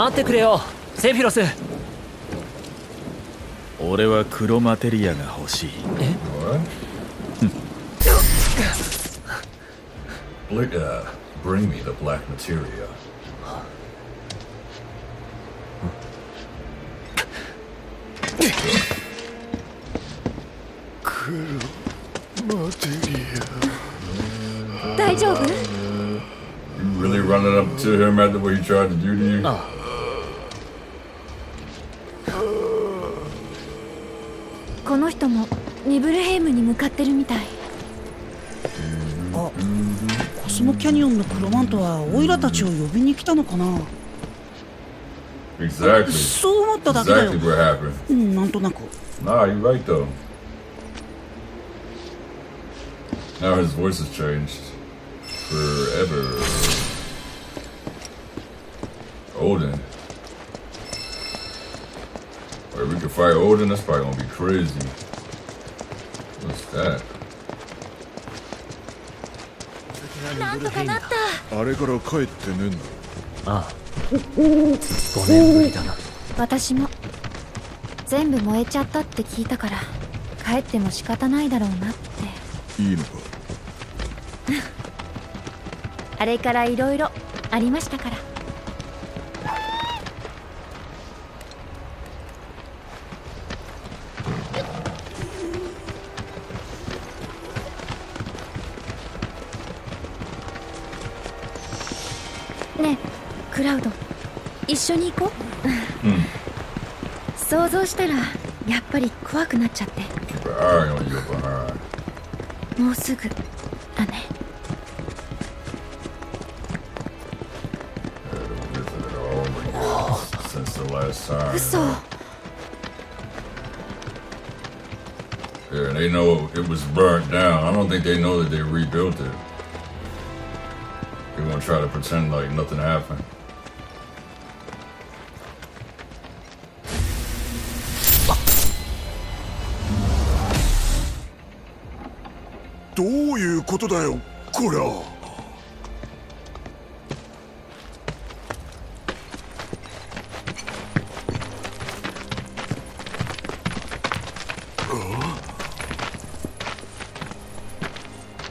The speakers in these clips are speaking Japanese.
待ってくれよセフィロス。俺は黒マテリアが欲しい。え？ブリッニブルヘイムに向かってるみたいコスモキャニオンのクロマントはオイラたちを呼びに来たのかな Exactly. そう思っただけだよ Exactly what happened. うんなんとなく Nah, you're right though. Now his voice has changed. Forever. Odin. Wait, we could fight Odin? That's probably gonna be crazy. What's that? なんとかなった。あれから帰ってねえんだ。ああ。5年ぶりだな。私も。全部燃えちゃったって聞いたから帰っても仕方ないだろうなって。いいのか？あれからいろいろありましたからクラウド一緒に行こう、想像したらやっぱり怖くなっちゃって.もうすぐだね.嘘 Yeah, they know it was burnt down. I don't think they know that they rebuilt it. They want to try to pretend like nothing happened. ういうことだよこりゃ。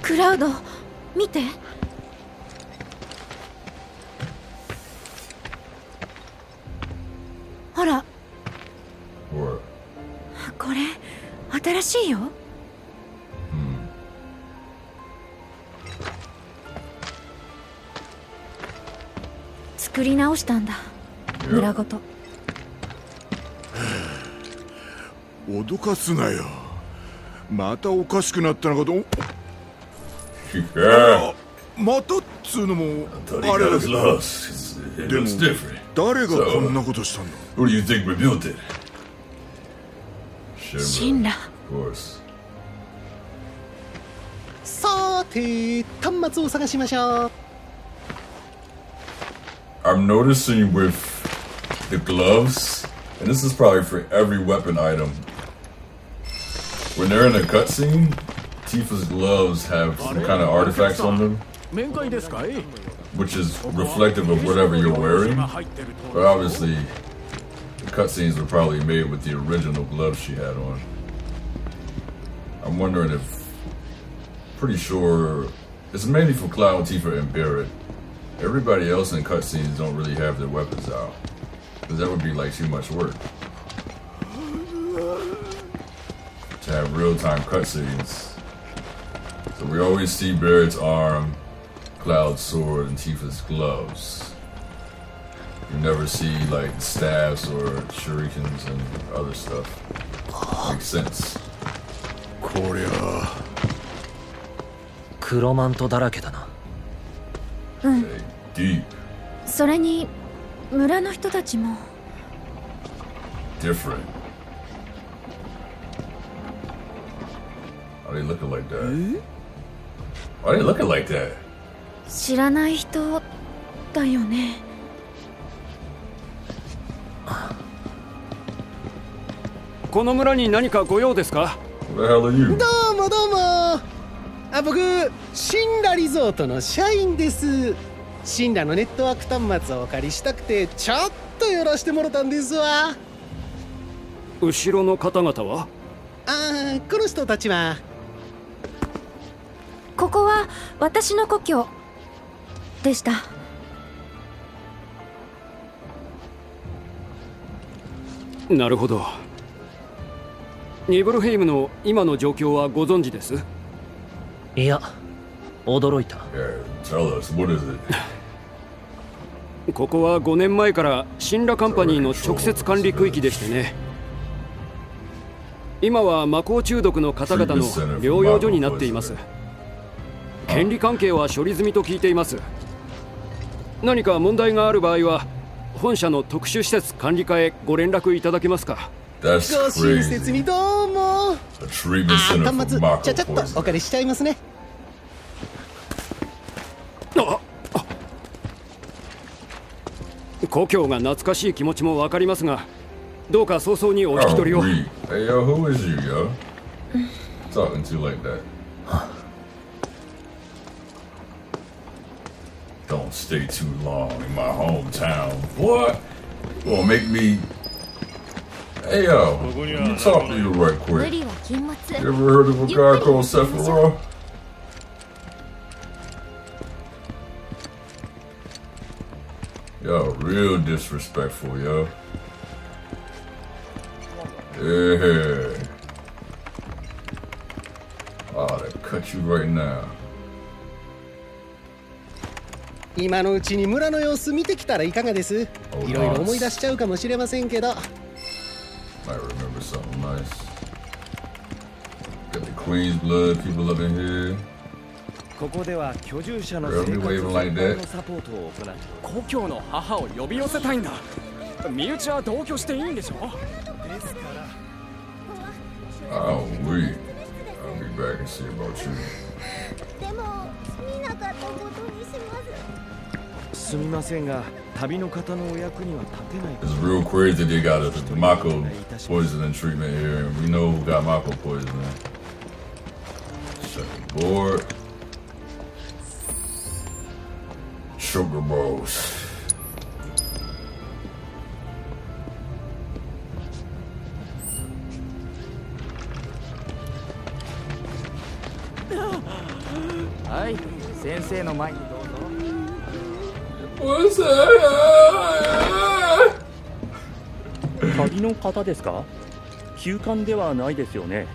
クラウド見て。したんだ。村ごと。脅かすなよ。またおかしくなったのかと。またっつうのもあれだでも誰がこんなことたんだ？信さーて端末を探しましょう。I'm noticing with the gloves, and this is probably for every weapon item. When they're in a cutscene, Tifa's gloves have some kind of artifacts on them, which is reflective of whatever you're wearing. But obviously, the cutscenes were probably made with the original gloves she had on. I'm wondering if, pretty sure, it's mainly for Cloud, Tifa, and Barrett. Everybody else in cutscenes don't really have their weapons out. Because that would be like too much work. To have real time cutscenes. So we always see Barrett's arm, Cloud's sword, and Tifa's gloves. You never see like staffs or shurikens and other stuff. Makes sense. こりゃクロマントだらけだな Hey, deep, それに村の人たちも different. Why they looking like that? Why they looking like that? 知らない人だよねこの村に何かご用ですか are? どうもどうもあ僕シンラリゾートの社員です。シンラのネットワーク端末をお借りしたくてちょっと寄らしてもろたんですわ。後ろの方々は？ああこの人たちは。ここは私の故郷でした。なるほど。ニブルヘイムの今の状況はご存知です？いや驚いた? ここは5年前から神羅カンパニーの直接管理区域でしてね今は魔法中毒の方々の療養所になっています権利関係は処理済みと聞いています何か問題がある場合は本社の特殊施設管理課へご連絡いただけますか？ご親切.にどうもあ端末ちゃちゃっとお.借りしちゃいますね故郷が懐かしい気持ちもわかりますがどうか早々にお引き取りを Reed. Hey, yo, who is you, yo? Talking to you like that. Don't stay too long in my hometown. What? You gonna make me. Hey, yo, let me talk to you right quick. You ever heard of a guy called Sephiroth? Yo, real disrespectful, yo. Yeah. Oh, they cut you right now. 今のうちに村の様子見てきたらいかがですいろいろ思い出しちゃうかもしれませんけど Might remember something nice. Got the Queen's blood people up in here. ここでは居住者の生活全般 that? のサポートを行う故郷の母を呼び寄せたいんだ身内は同居していいんでしょ Oh, we. I'll be back and see about you. でも見なかったことにしますすみませんが旅の方のお役には立てない It's real crazy they got a Mako poisoning treatment here, and we know who got Mako poisoning. Second board. Sugar balls. What's that? 鍵の方ですか？休館ではないですよね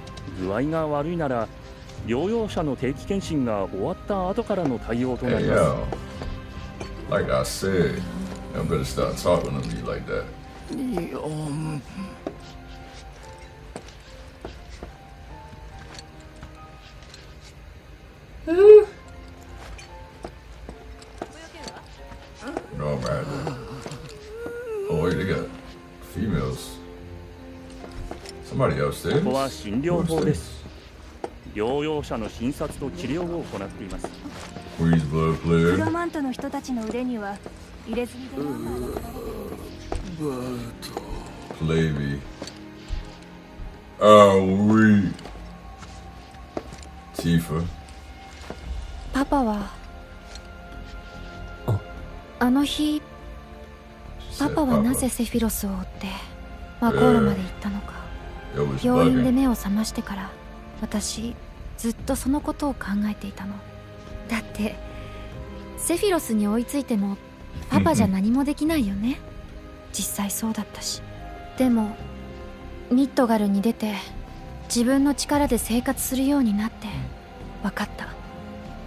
具合が悪いなら療養者の定期検診が終わった後からの対応となります. Like I said, you better stop talking to me like that. No, man. Oh, wait, they got females. Somebody こ upstairs? こは診療法です療養者の診察と治療を行っています Player. ロマントの人たちの腕には入れ墨でナンバーが Plavy. Oh, we. Tifa? パパはあの日パパはな.ぜセフィロスを追ってマコーロまで行ったのか病院で.目を覚ましてから私ずっとそのことを考えていたのだってセフィロスに追いついてもパパじゃ何もできないよね。実際そうだったし。でもニットガルに出て自分の力で生活するようになって分かった。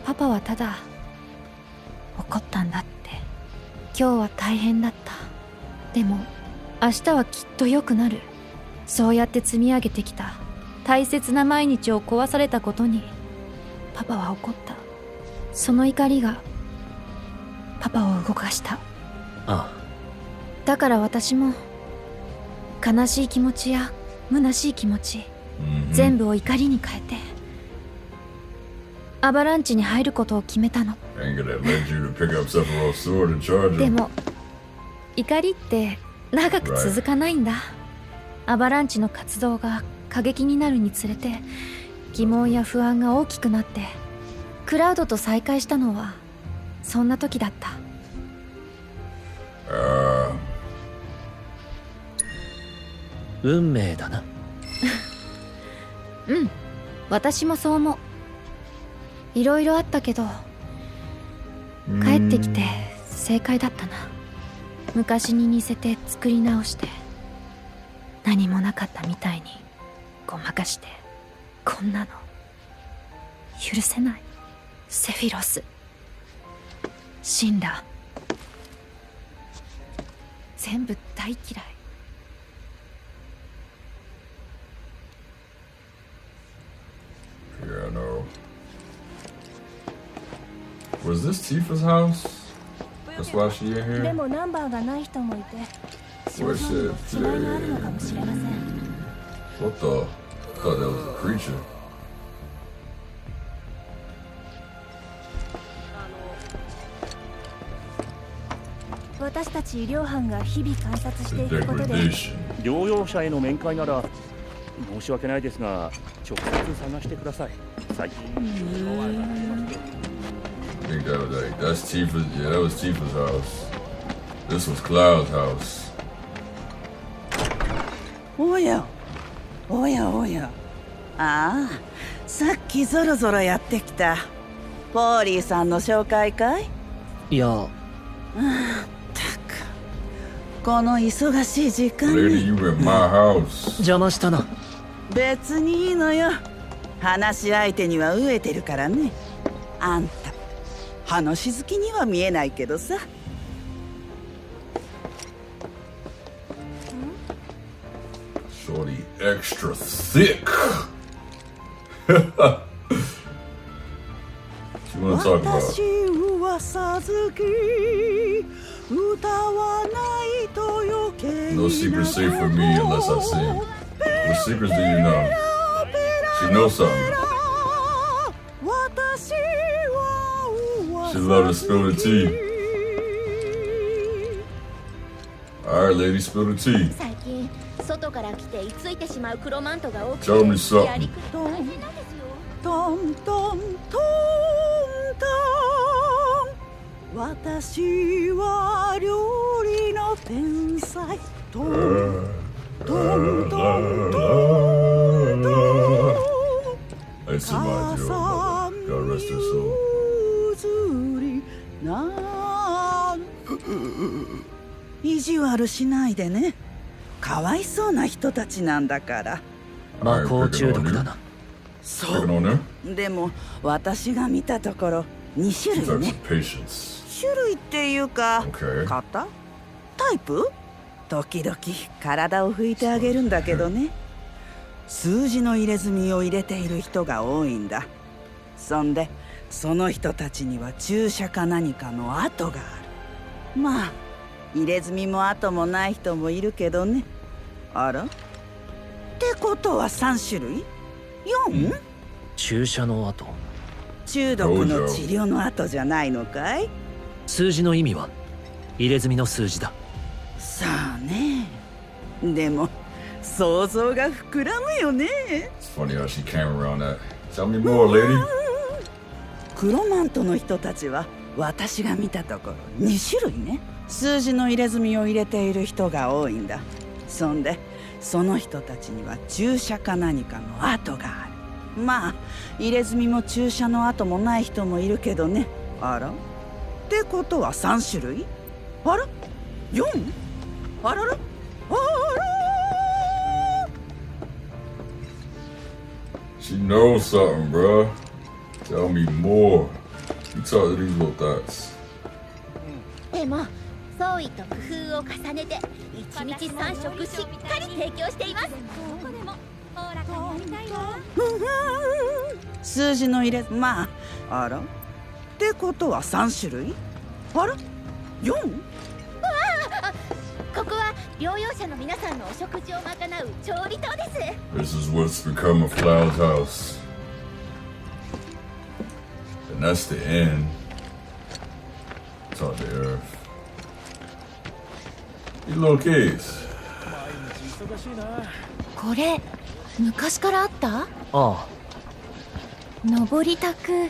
パパはただ怒ったんだって。今日は大変だった。でも明日はきっと良くなる。そうやって積み上げてきた。大切な毎日を壊されたことにパパは怒ったその怒りがパパを動かした。あだから私も悲しい気持ちや虚しい気持ち Mhm. 全部を怒りに変えてアバランチに入ることを決めたの。で.も怒りって長く続かないんだ。アバランチの活動が過激になるにつれて疑問や不安が大きくなってクラウドと再会したのはそんな時だった。Uh, 運命だな。うん。私もそう思う。いろいろあったけど帰ってきて正解だったな。昔に似せて作り直して何もなかったみたいにごまかしてこんなの許せないセフィロス死んだ全部大嫌い Yeah, I know. Was this Tifa's house? That's why she in で here? もナンバーがない人もいて症 Where's 状に it? 違いがあるのかもしれません What the? I thought that was a creature. たち医療班が日々観察していくことで degradation. 療養者への面会なら申し訳ないですが直接探してください最近 I think that was like that's Tifa's. Yeah, that was Tifa's house. This was Cloud's house. おやおやおやああさっきぞろぞろやってきたポーリーさんの紹介かいこの忙しい時間に。Lady, 別にいいのよ。話し相手には飢えてるからね。あんた。話好きには見えないけどさ。私噂好き。No secrets safe for me unless I sing. What secrets do you know? She knows something. She loves to spill the tea. Alright, lady, spill the tea. Tell me something. 私は料理の天才。トントントントントントントントントントントントントントかわいそうな人たちなんだから。魔法中毒だな。そう。でも私が見たところ2種類ね。種類っていうか.型？タイプ？時々体を拭いてあげるんだけどね。数字の入れ墨を入れている人が多いんだ。そんでその人たちには注射か何かの跡がある。まあ入れ墨も跡もない人もいるけどね。あら？ってことは3種類？4? 注射の後中毒の治療の後じゃないのかい？数字の意味は入れ墨の数字だ。さあね。でも想像が膨らむよね。It's funny how she came around that. Tell me more, lady. クロマントの人たちは私が見たところ2種類ね。数字の入れ墨を入れている人が多いんだ。そんでその人たちには注射か何かの跡がある。まあ入れ墨も注射の跡もない人もいるけどね。あら？ってことは3種類？あら？4? あらら？あら She knows something, bruh. Tell me more. You talk to these little thoughts. でも創意と工夫を重ねて1日3食しっかり提供していますどこでもおおらかになりたいわ数字の入れまああら？ってことは3種類あら 4? あここは療養者の皆さんのお食事を賄う調理棟です This is what's become of Cloud's house. And that's the end. Talk to Earth. You little kids. これ昔からあったああ登りたく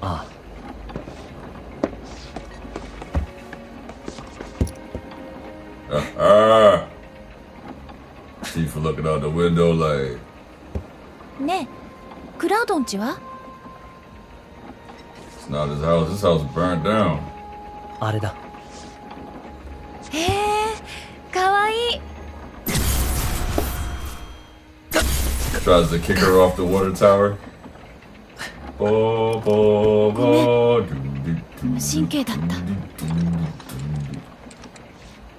あ Ah. Tifa looking out the window like, ねえクラウドンちは it's not his house. His house burnt down. あれだへえかわいい Tries to kick her off the water tower. Bo, doo, doo, 無神経だった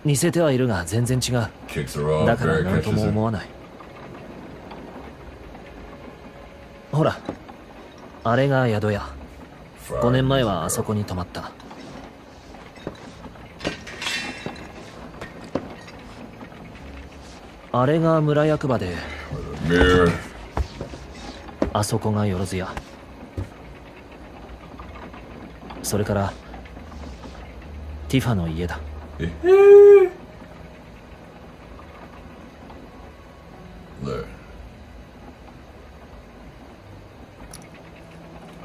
似せてはいるが全然違う.だから何とも.思わないほらあれが宿屋5年前はあそこに泊まったあれが村役場で.あそこがよろずやそれからティファの家だ。Look.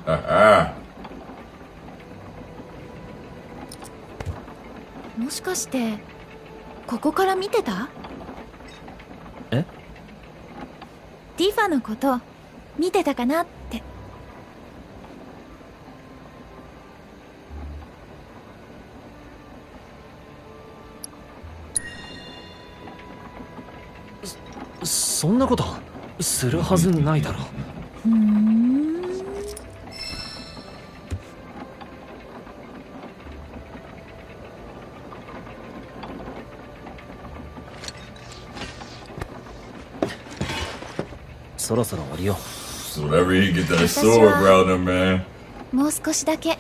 Ah, もしかしてここから見てた？え？ティファのこと見てたかなってそんなことするはずないだろふんそろそろ降りよう so whenever he get that sword around him, man. もう少しだけ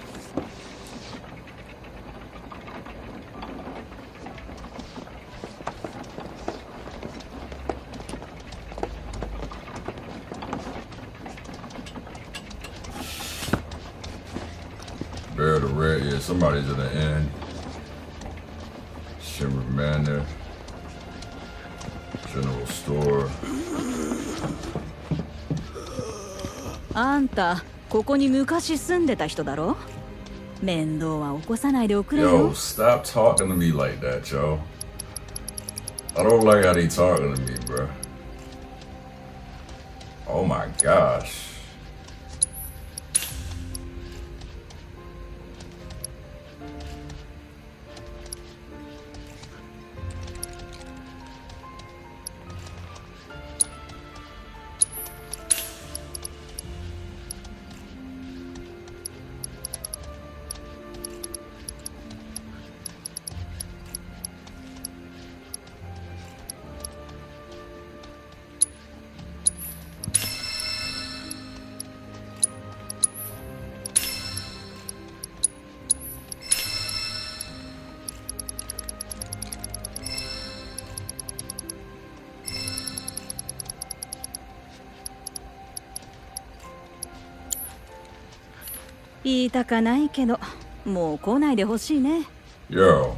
somebody's at the end. Shimmer Manor. General Store. あんたここに昔住んでた人だろ面倒は起こさないでおくれよ Yo, stop talking to me like that, yo. I don't like how they talking to me, bro. Oh my gosh.「 言いたかないけどもう来ないでほしいね Yo.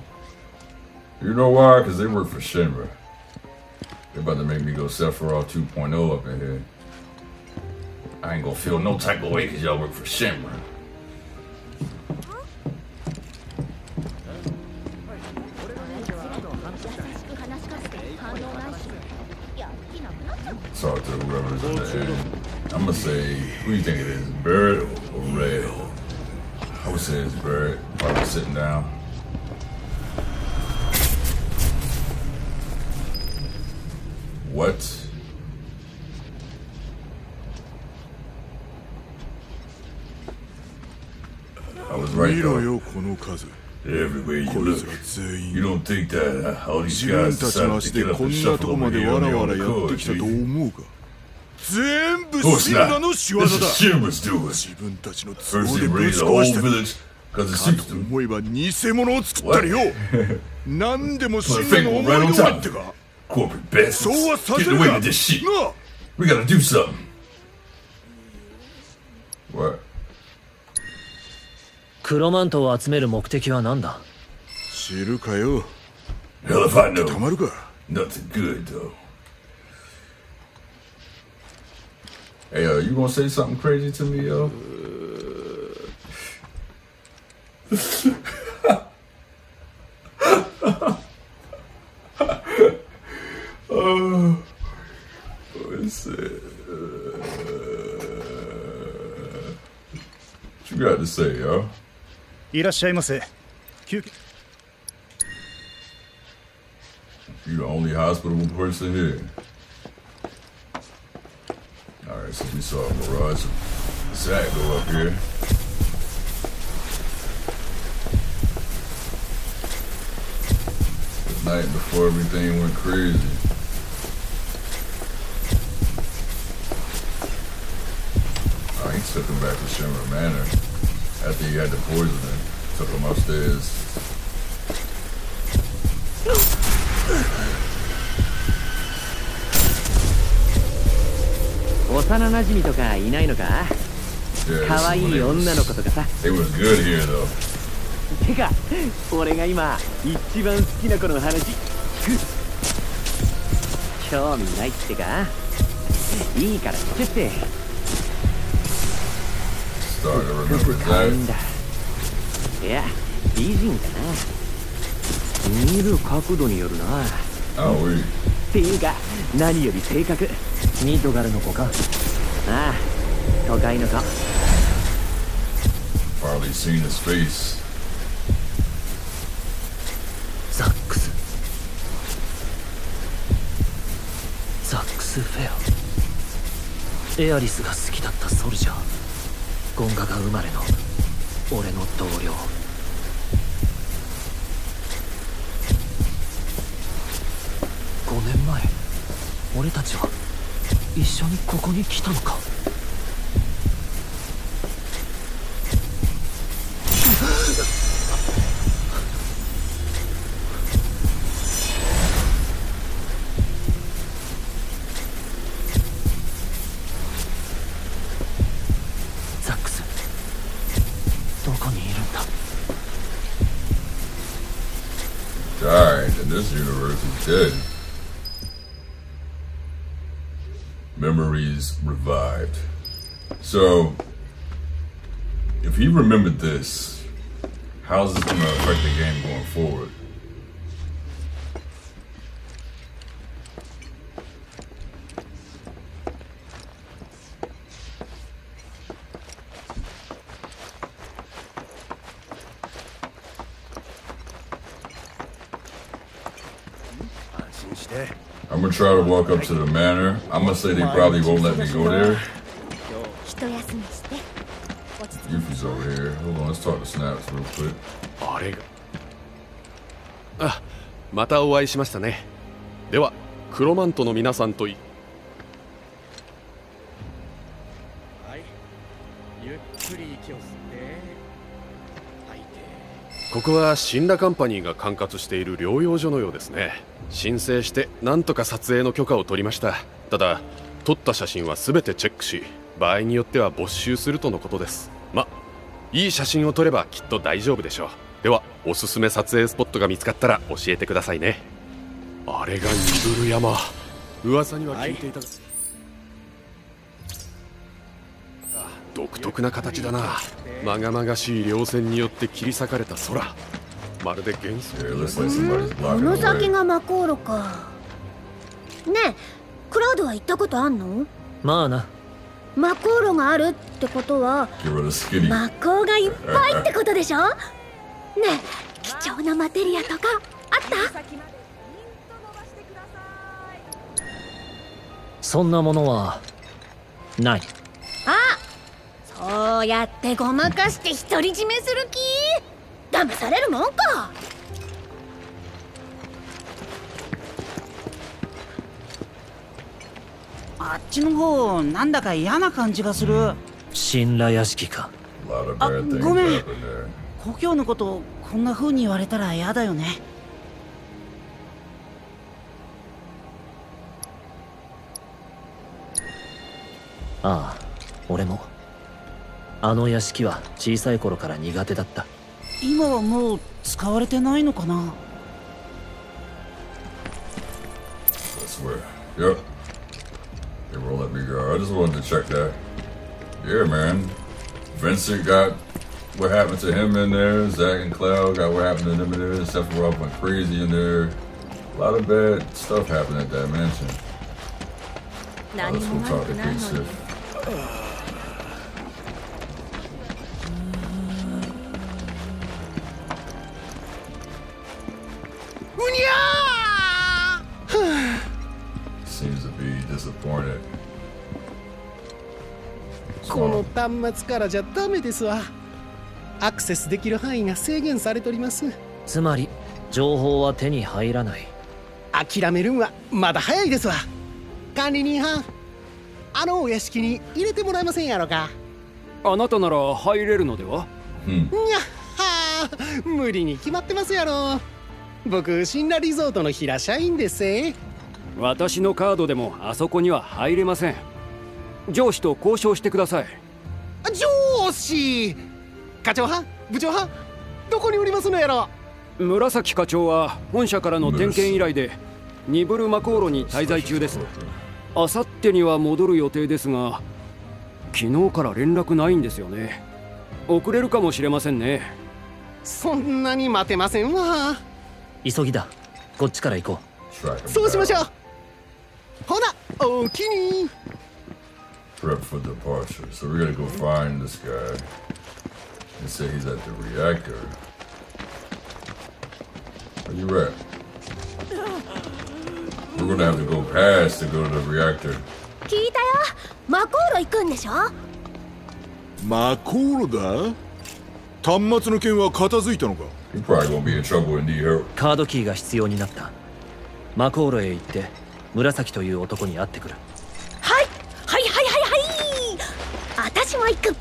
You know why? Because they work for Shinra. They about to make me go Sephiroth 2.0 up in here. I ain't gonna feel no type of way because y'all work for Shinra. 自分たちの足でこんなとこまでわらわらやってきたと思うか全部シンガの仕業自分たちの都合でぶち壊したりかと思えば偽物を作ったりよ。何でもシンガの思いを持ってか。コーピーベースそうはさせるかな We gotta do something クロマントを集める目的は何だ？知るかよ。Hell if I know. たまるか Nothing good though. Hey, uh, you gonna say something crazy to me, yo? oh, what's it? Uh, what you got to say, yo? いらっしゃいませ休憩 You the only hospitable person here. Alright, so we saw a Mirage. Zach go up here. The night before everything went crazy. Oh, he took him back to Shimmer Manor after he had the poisoning. Took him upstairs. 幼馴染とかいないのか？可愛い女の子とかさ.てか俺が今一番好きな子の話。聞く興味ないってか？いいから聞けって。いん that. だ。いや美人かな見る角度によるな。Oh, we. っていうか何より性格。ニトガルの子か。ああ都会の子。Probably seen his face. ザックス。ザックス・フェア。エアリスが好きだったソルジャー。ゴンガが生まれの俺の同僚俺たちは一緒にここに来たのか？How's this going to affect the game going forward? I'm gonna try to walk up to the manor. I'm gonna say they probably won't let me go there. Talk to Snaps real quick. あれが。あまたお会いしましたね。ではクロマントの皆さんといゆっくり息を吸って。ここはシンラカンパニーが管轄している療養所のようですね。申請してなんとか撮影の許可を取りました。ただ撮った写真は全てチェックし場合によっては没収するとのことです。まいい写真を撮ればきっと大丈夫でしょう。ではおすすめ撮影スポットが見つかったら教えてくださいね。あれがニブル山。噂には聞いていた、独特な形だな。まがまがしい稜線によって切り裂かれた空。まるで幻想この先.がマコーロか。ねえクラウドは行ったことあんの？まあなマコーロがあるってことは.魔法がいっぱいってことでしょ？ねえ貴重なマテリアとかあった？そんなものはない。あそうやってごまかして独り占めする気？騙されるもんかあっちの方なんだか嫌な感じがする。神羅屋敷か。あごめん。故郷のことこんな風に言われたら嫌だよね。ああ俺も。あの屋敷は小さい頃から苦手だった。今はもう使われてないのかな？That's where. Yep. They won't let me go. I just wanted to check that. Yeah, man. Vincent got what happened to him in there. Zach and Cloud got what happened to them in there. Sephiroth went crazy in there. A lot of bad stuff happened at that mansion. Now, let's go talk to Big Sif. う disappointed. この端末からじゃダメですわ。アクセスできる範囲が制限されております。つまり情報は手に入らない。諦めるんはまだ早いですわ。管理人はんあのお屋敷に入れてもらえませんやろか。あなたなら入れるのでは？にゃっはー。無理に決まってますやろ。僕シンラリゾートの平社員ですせ私のカードでもあそこには入れません。上司と交渉してください。上司！課長はん部長はんどこにおりますのやろ紫課長は本社からの点検依頼でニブルマコーロに滞在中です。あさってには戻る予定ですが昨日から連絡ないんですよね。遅れるかもしれませんね。そんなに待てませんわ。急ぎだ。こっちから行こう。そうしましょうほなおおきに Prep for departure. So we gotta go find this guy and say he's at the reactor. Where you at? We're gonna have to go past to go to the reactor. 聞いたよマコーロ行くんでしょマコーロだ端末の件は片付いたのか He probably gonna be in trouble and need help. カードキーが必要になったマコーロへ行って紫という男に会ってくる。はいはいはいはいはい。私も行く。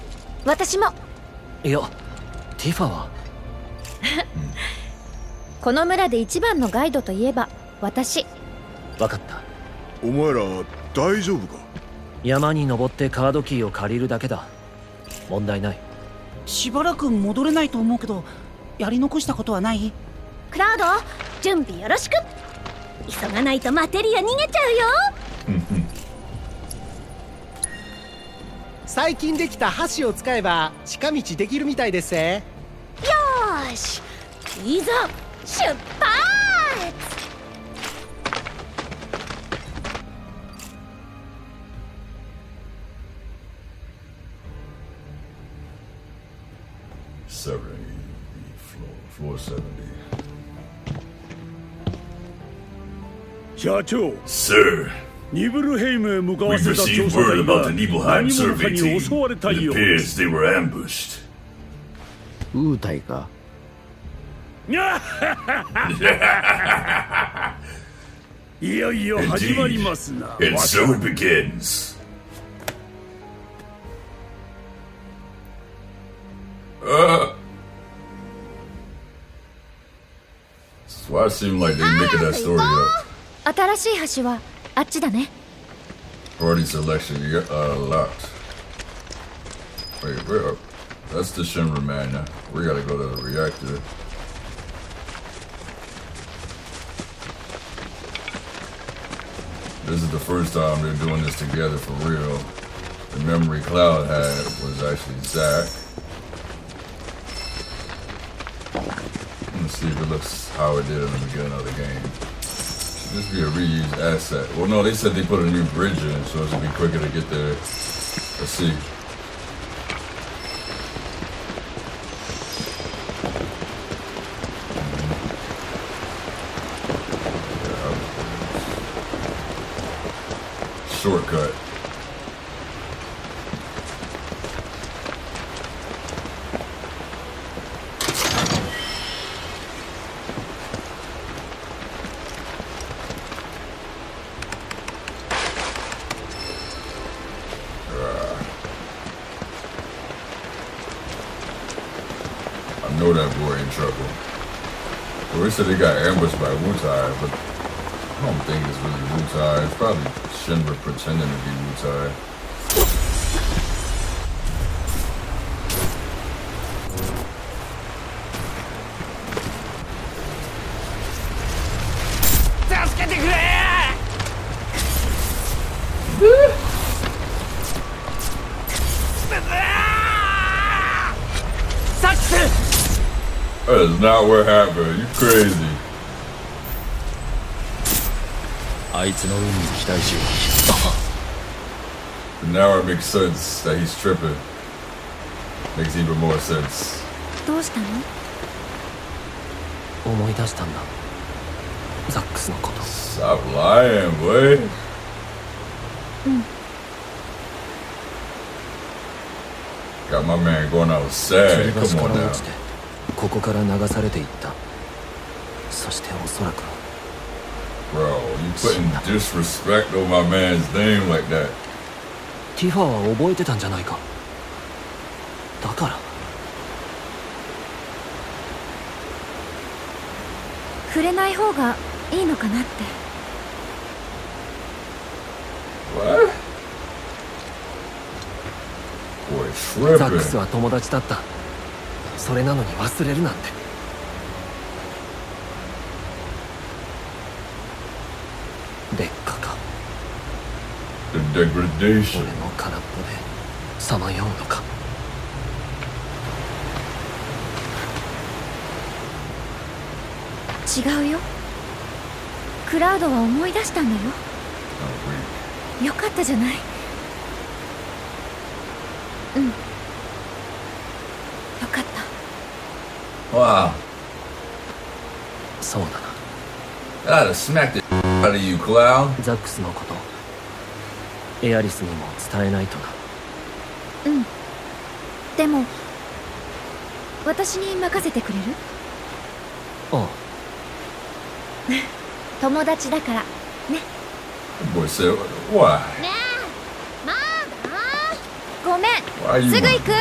私も。いやティファは？この村で一番のガイドといえば私。分かった。お前ら大丈夫か？山に登ってカードキーを借りるだけだ。問題ない。しばらく戻れないと思うけどやり残したことはない？クラウド準備よろしく急がないとマテリア逃げちゃうよ。最近できた橋を使えば近道できるみたいですぜ。よーしいざ出発。70社長 Sir, ニブルヘイムへ向か we've わせた received 調査 word 隊 about が the Nibelheim 何者 survey かに team. 襲われた It よう appears they were ambushed. ウータイかいよいよ始まりますな And so it begins. Uh, that's why it seemed like they making that story up. 新しい橋はあっちだね Party selection you got, uh, locked. Wait, where? Are, that's the Shinra man now. We gotta go to the reactor. This is the first time they're doing this together for real. The memory Cloud had was actually Zack. Let's see if it looks how it did in the beginning of the game. This be a reused asset? Well, no, they said they put a new bridge in, so it should be quicker to get there. Let's see. Shortcut. I know that boy in trouble. Well, they said they got ambushed by Wutai, but I don't think it's really Wutai. It's probably Shinra pretending to be Wutai. That is not what happened. Crazy. あいつの運に期待しよ But now it makes sense that he's tripping. Makes even more sense. どうしたの思い出したんだザックスのこと Stop lying, boy. うん Got my man going 吊 outside. り橋 Come か on ら now. ここから流されていったそしておそらく。Bro, you putting disrespect on my man's name like that. ティファは覚えてたんじゃないか。だから。触れない方がいいのかなって。What? Boy, ザック.スは友達だった。それなのに忘れるなんて劣化か The degradation. 俺の空っぽでさまようのか。違うよ。クラウドは思い出したんだよ。よかったじゃない。うん。よかった。Wow. そうだな。I'd have smacked the out of you, Cloud. ザックスのことエアリスにも伝えないとなうん。でも私に任せてくれる？あ 友達だから。Boy said, why? ごめん。すぐ行く.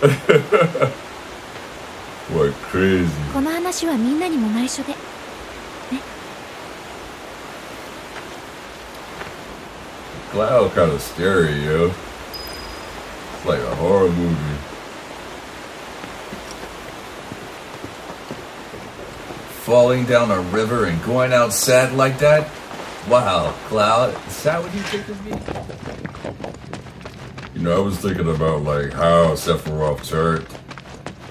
この話はみんなにも内緒で Cloud kind of scary, yo. It's like a horror movie. Falling down a river and going out sad like that? Wow, Cloud, is that what you think of me? You know, I was thinking about like how Sephiroth turned,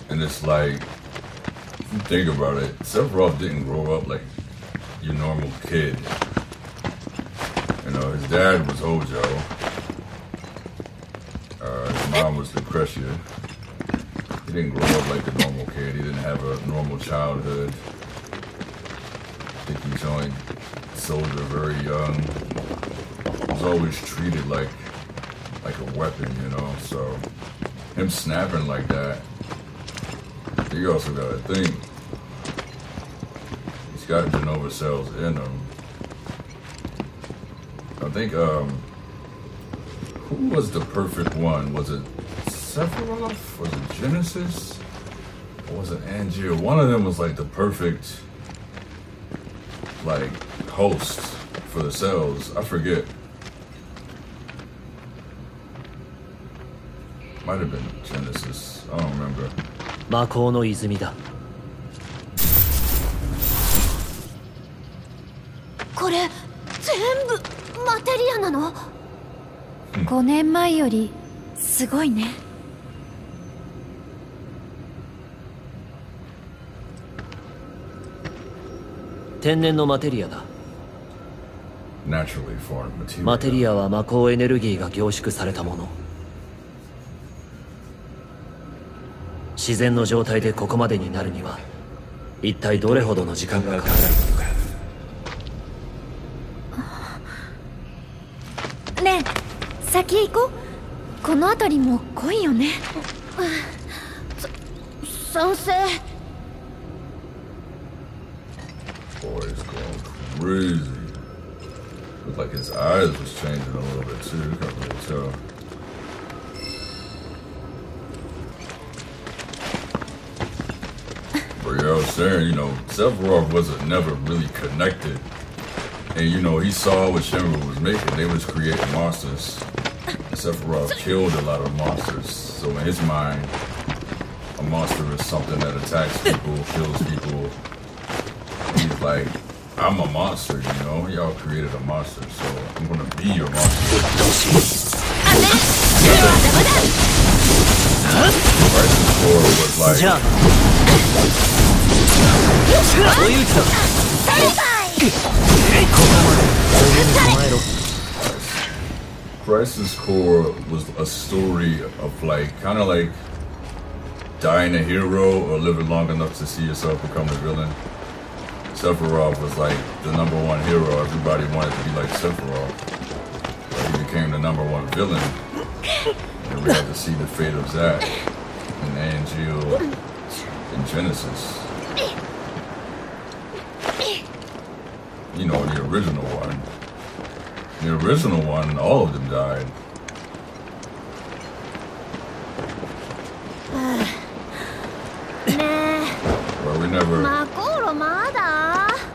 and it's like, think about it, Sephiroth didn't grow up like your normal kid. Dad was Ojo. Uh, his mom was Lucretia. He didn't grow up like a normal kid. He didn't have a normal childhood. I think he joined soldier very young. He was always treated like like a weapon, you know. So him snapping like that, you also gotta think he's got Genova cells in him. I think um who was the perfect one? Was it Sephiroth? Was it Genesis? Or was it Angier? One of them was like the perfect like host for the cells. I forget. Might have been Genesis. I don't remember. 魔法の泉だ 5年前よりすごいね。天然のマテリアだ.マテリアは魔法エネルギーが凝縮されたもの。自然の状態でここまでになるには一体どれほどの時間がかかる？のか先へ行こうこの辺りも濃いよね賛成 Boy, he's going crazy. Looked like his eyes was changing a little bit too. You can't really tell. But yeah, I was saying, you know, Sephiroth wasn't never really connected. And you know, he saw what Shenmue was making. They was creating monsters. Sephiroth killed a lot of monsters. So in his mind, a monster is something that attacks people, kills people. He's like, I'm a monster, you know? Y'all created a monster, so I'm gonna be your monster. Crisis Core was like. Crisis Core was a story of like, kind of like dying a hero or living long enough to see yourself become a villain. Sephiroth was like the number one hero. Everybody wanted to be like Sephiroth. But he became the number one villain. And we had to see the fate of Zack and Angel in Genesis. You know, the original one. The original one, all of them died. well, we never... I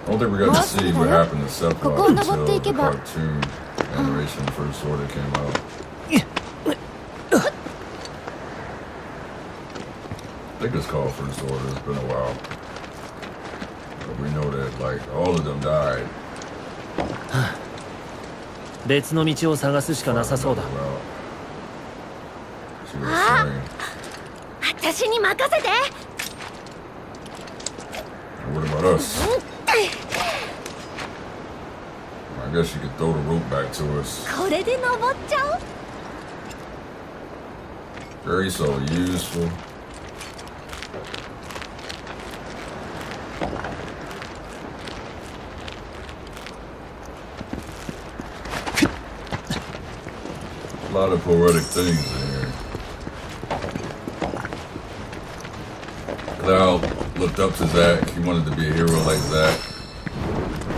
don't think we're to see what happened to Sephiroth until the cartoon animation First Order came out. I think it's called First Order. It's been a while. But we know that, like, all of them died. 別の道を探すしかなさそうだあ私に任せて what about us? I guess you could throw the rope back to us. これで登っちゃおう Very so useful. a lot of poetic things in here. Cloud looked up to Zack. He wanted to be a hero like Zack.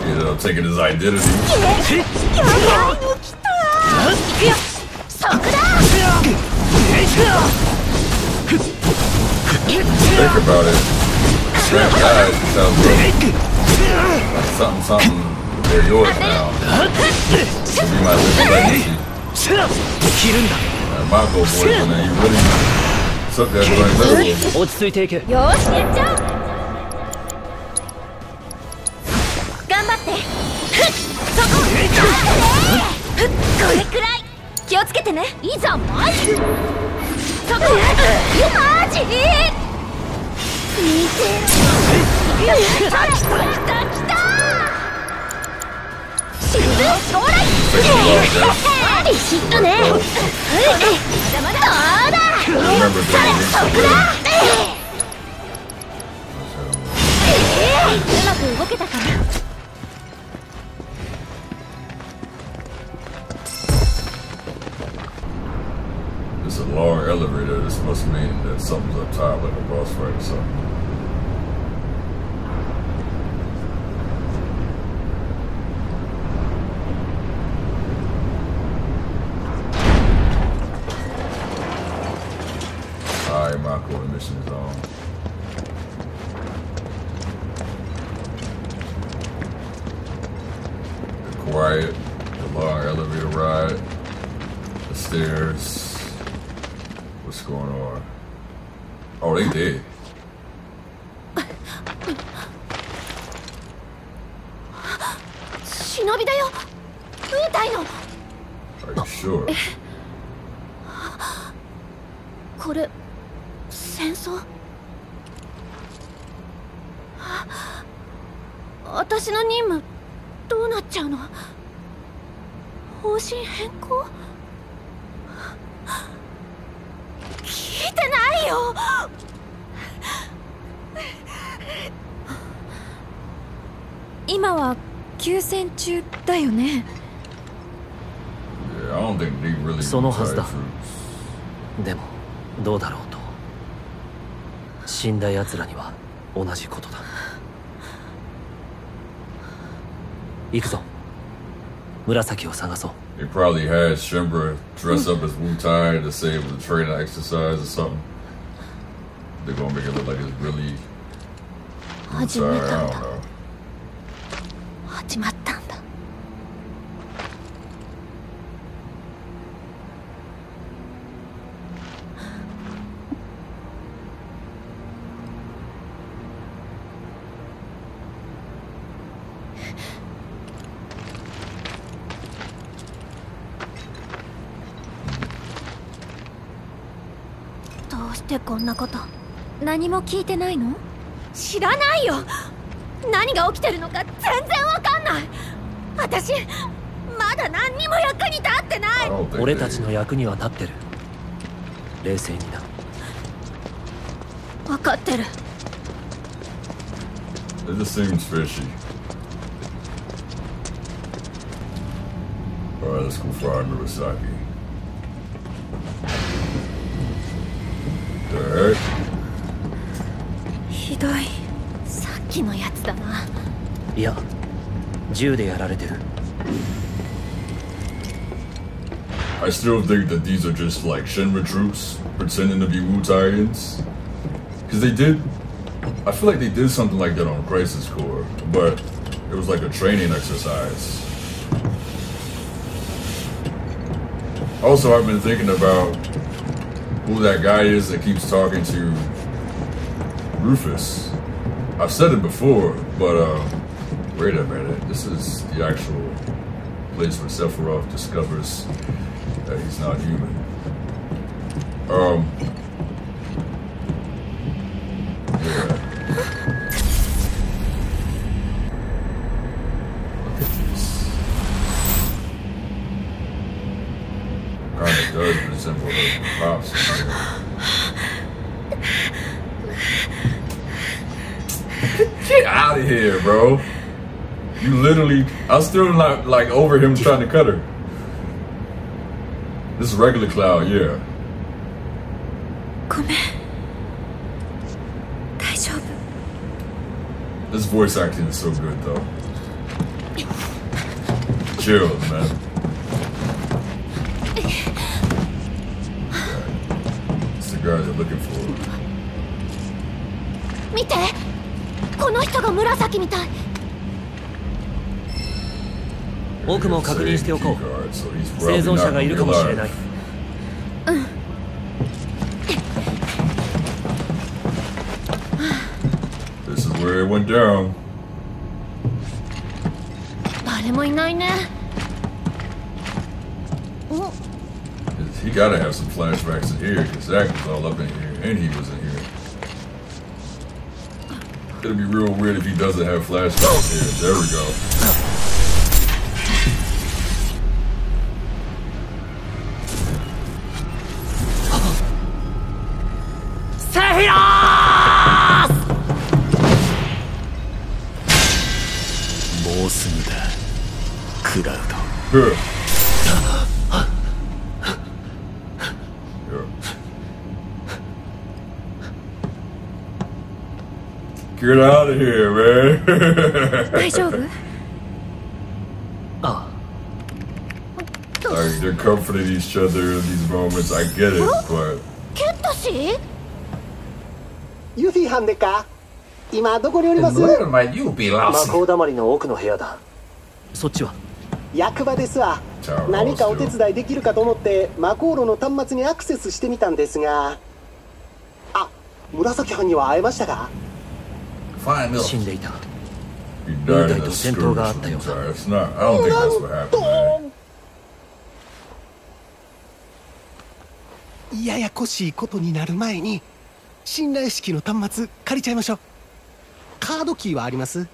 You know, taking his identity. Think about it. Scrap guys tells like something, something. They're yours now. You might be my legacy. 落ち着いていけよしやっちゃう。こだ already. えーうまく動けたかな It's a long elevator. This must mean that something's up top, like a boss fight or something. そのはずだ.でもどうだろうと死んだ奴らには同じことだ行くぞ紫を探そう They probably had Shimbra dress up as Wu Tai to was a training exercise or something. They're gonna make it look like it's really Wu 始 Tai. め I don't だ know. 始まったんだしてこんなこと。何も聞いてないの？知らないよ。何が起きてるのか全然わかんない。私まだ何にも役に立ってない。俺たちの役には立ってる。冷静にな。分かってる。It just seems fishy. Alright, let's go fry Murasaki. The heck? ひどいさっきのやつだないや銃でやられてる I still think that these are just like Shinra troops pretending to be Wu Taians. Because they did. I feel like they did something like that on Crisis Core, but it was like a training exercise. Also, I've been thinking about who that guy is that keeps talking to Rufus. I've said it before, but uh, wait a minute. This is the actual place where Sephiroth discovers that he's not human. Um. Yeah. Look at this. Kinda does resemble her pops. in here. Get out of here, bro. You literally, I'm still not like over him trying to cut her. This is regular Cloud, yeah. ごめん大丈夫 This voice acting is so good, though. Chill, man. It's the guy they're looking for. 見てこの人が紫みたい 奥も確認しておこ Card, so he's う生 probably 存者 not がい gonna る be かもしれない alive. This is where it went down. 誰もいないねお He gotta have some flashbacks in here, because Zach was all up in here, and he was in here. It'd be real weird if he doesn't have flashbacks here. There we go. Each other in these moments. I get it, but ケットシーユフィハンでか？今どこにおります？Lassie? 法だまりの奥の部屋だ。そっちは？役場ですわ。何かお手伝いできるかと思って魔航路の端末にアクセスしてみたんですが。あ紫藩には会えましたか？死んでいた。軍隊と戦闘があったよう skirmish. It's not. I don't think that's what happened. Man. ややこしいことになる前に信頼式の端末借りちゃいましょう。カードキーはあります？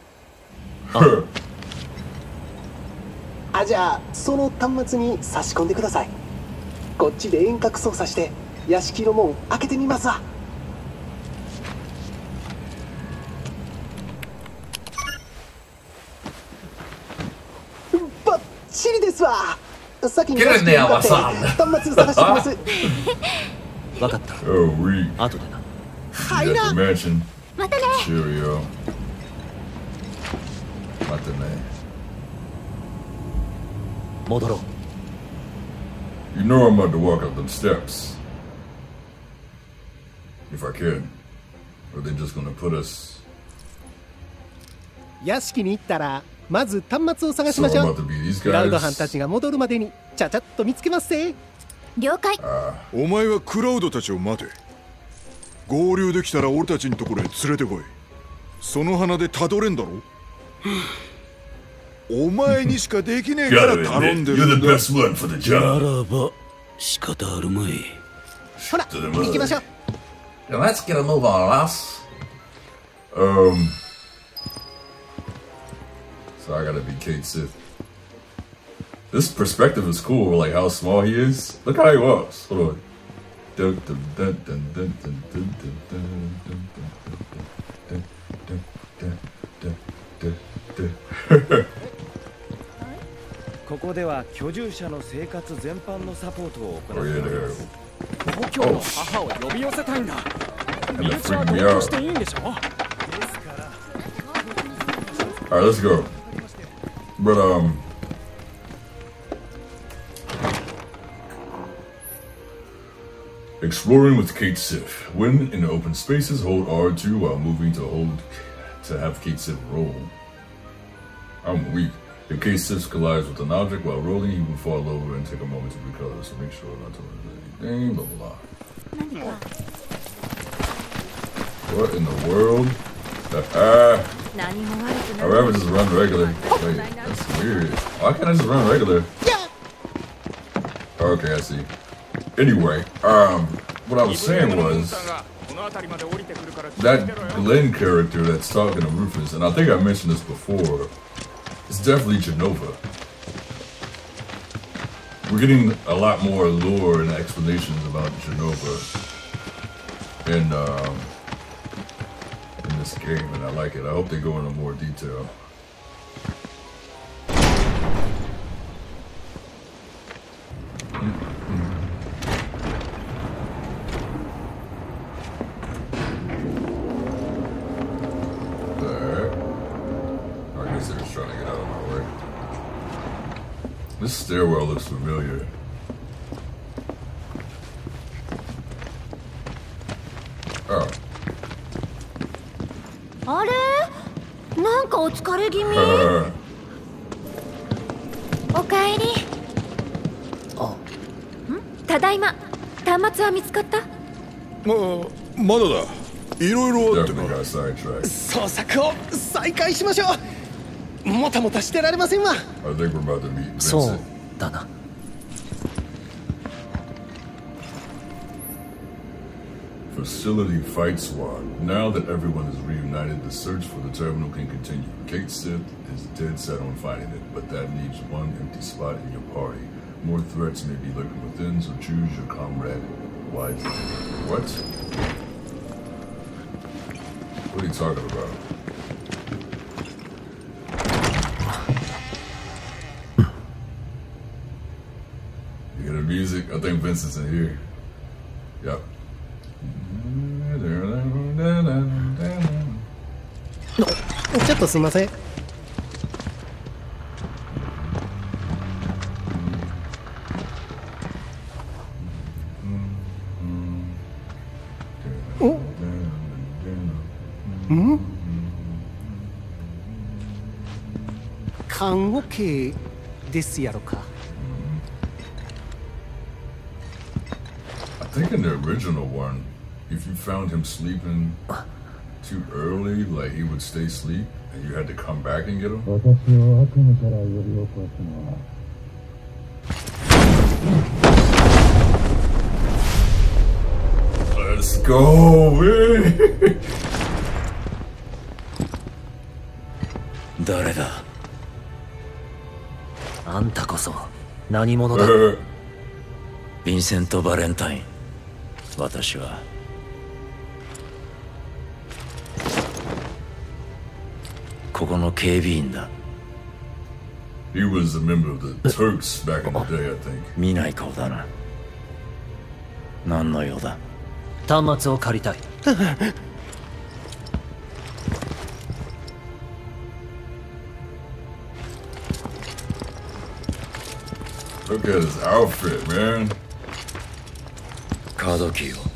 あ。じゃあその端末に差し込んでください。こっちで遠隔操作して屋敷の門開けてみますわ。バッチリですわ先に Get 屋 in 敷に there, 向かって.端末探してきます分かった Oh, 後でな at the mansion. またね Cheerio. Not the name. 戻ろう You know I'm about to walk up them steps. If I can. Or they just gonna put us. 屋敷に行ったらまず端末を探しましょう。クラウド guys. 班たちが戻るまでにちゃちゃっと見つけますぜ。了解。お前はクラウドたちを待て。合流できたら俺たちのところへ連れてこい。その花でたどれんだろ？お前にしかできねえから頼んでるんだ。Best one for the な.らば仕方あるまい。ほら行きましょう。let's get a move on us. Um. So I gotta be Kate Sith. This perspective is cool, like how small he is. Look how he walks. Hold on. Dun, dun, dun, dun, dun, dun, dun, dun, dun, dun, dun, dun, dun, dun, dun, dun, dun. ここでは居住者の生活全般のサポートを行 Oh って there. ます。故郷の母を呼び寄せたいんだ身内は同居.していいんでしょ Alright, let's go. But um Exploring with Kate Sif. When in open spaces, hold R2 while moving to hold to have Kate Sif roll. I'm weak. If Kate Sif collides with an object while rolling, he will fall over and take a moment to recover, so make sure not to lose anything, blah blah blah. What in the world? I'd rather just run regular. Wait, that's weird. Why can't I just run regular? Okay, I see. Anyway, um, what I was saying was that Glenn character that's talking to Rufus, and I think I mentioned this before, it's definitely Genova. We're getting a lot more lore and explanations about Genova And, um, this game, and I like it. I hope they go into more detail. This stairwell looks familiar. Oh. あれ？なんかお疲れ気味。Uh, おかえり。あ。ただいま。端末は見つかった？ままだだ。いろいろあってな.捜索を再開しましょう。もたもたしてられませんわ。そう.だな Facility Fight Squad. Now that everyone is reunited, the search for the terminal can continue. Kate Sith is dead set on finding it, but that leaves one empty spot in your party. More threats may be lurking within, so choose your comrade wisely. What? What are you talking about? You hear the music? I think Vincent's in here. Yep. ちょっとすいませんおん看護系ですやろか I think in the original one, if you found him sleeping too early, like he would stay asleep, and you had to come back and get him. 私を悪夢から呼び起こすのは Let's go, man. 誰だあんたこそ何者だヴィンセント・バレンタイン私は 警備員だ He was a member of the Turks back in the day, I think. 見ない顔だな何の用だ端末を借りたい Look at his outfit, man. カードキーを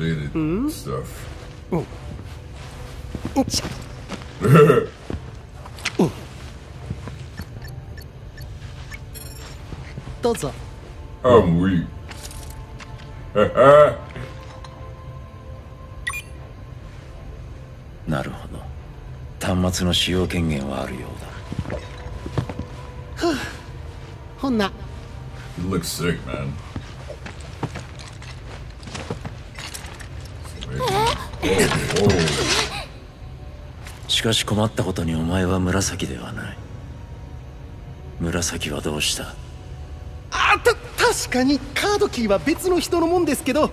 some outdated stuff. どうぞ I'm weak. なるほど 端末の使用権限はあるようだほんな You look sick, man. しかし困ったことにお前は紫ではない。紫はどうした？あた確かにカードキーは別の人のもんですけど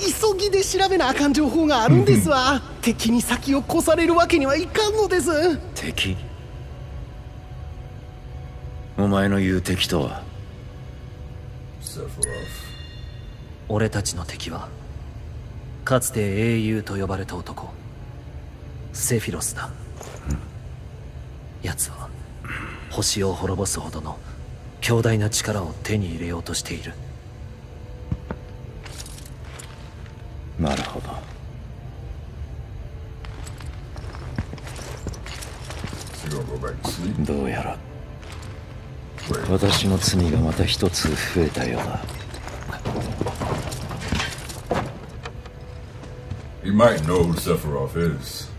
急ぎで調べなあかん情報があるんですわ。敵に先を越されるわけにはいかんのです。敵？お前の言う敵とは？俺たちの敵はかつて英雄と呼ばれた男セフィロスだ、奴は星を滅ぼすほどの強大な力を手に入れようとしている。なるほど。どうやら私の罪がまた一つ増えたようだ。He might know who Sephiroth is.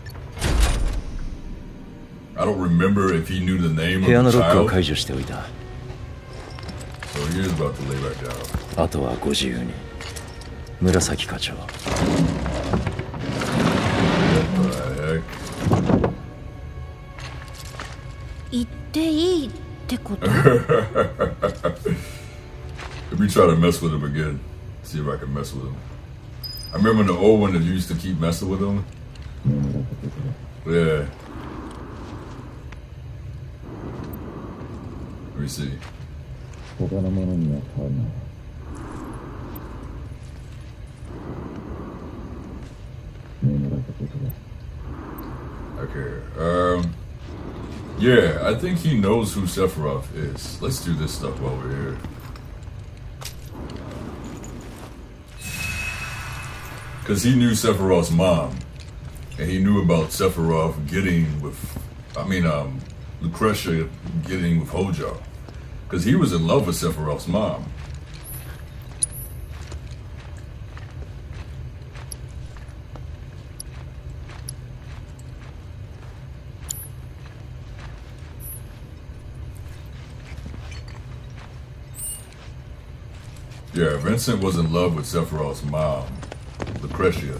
I don't remember if he knew the name of 部屋の the ロックを child. 解除しておいた So he is about to lay back down. あとはご自由に紫課長 What the heck? 言っていいってこと Let me try to mess with him again. See if I can mess with him. I remember in the old one that you used to keep messing with him. Yeah. Let me see. 他のものには買うな Okay. Um. Yeah, I think he knows who Sephiroth is. Let's do this stuff while we're here. Because he knew Sephiroth's mom. And he knew about Sephiroth getting with, I mean, um, Lucretia getting with Hojo. Because he was in love with Sephiroth's mom. Yeah, Vincent was in love with Sephiroth's mom, Lucretia,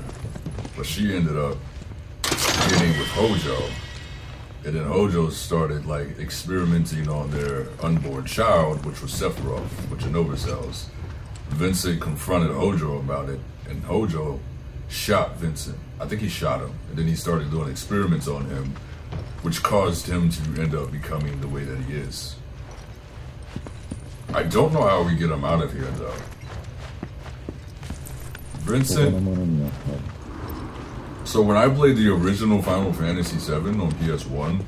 but she ended up getting with Hojo, and then Hojo started like experimenting on their unborn child, which was Sephiroth, which with Genova cells. Vincent confronted Hojo about it, and Hojo shot Vincent. I think he shot him, and then he started doing experiments on him, which caused him to end up becoming the way that he is. I don't know how we get him out of here, though. Vincent. So when I played the original Final Fantasy VII on PS1,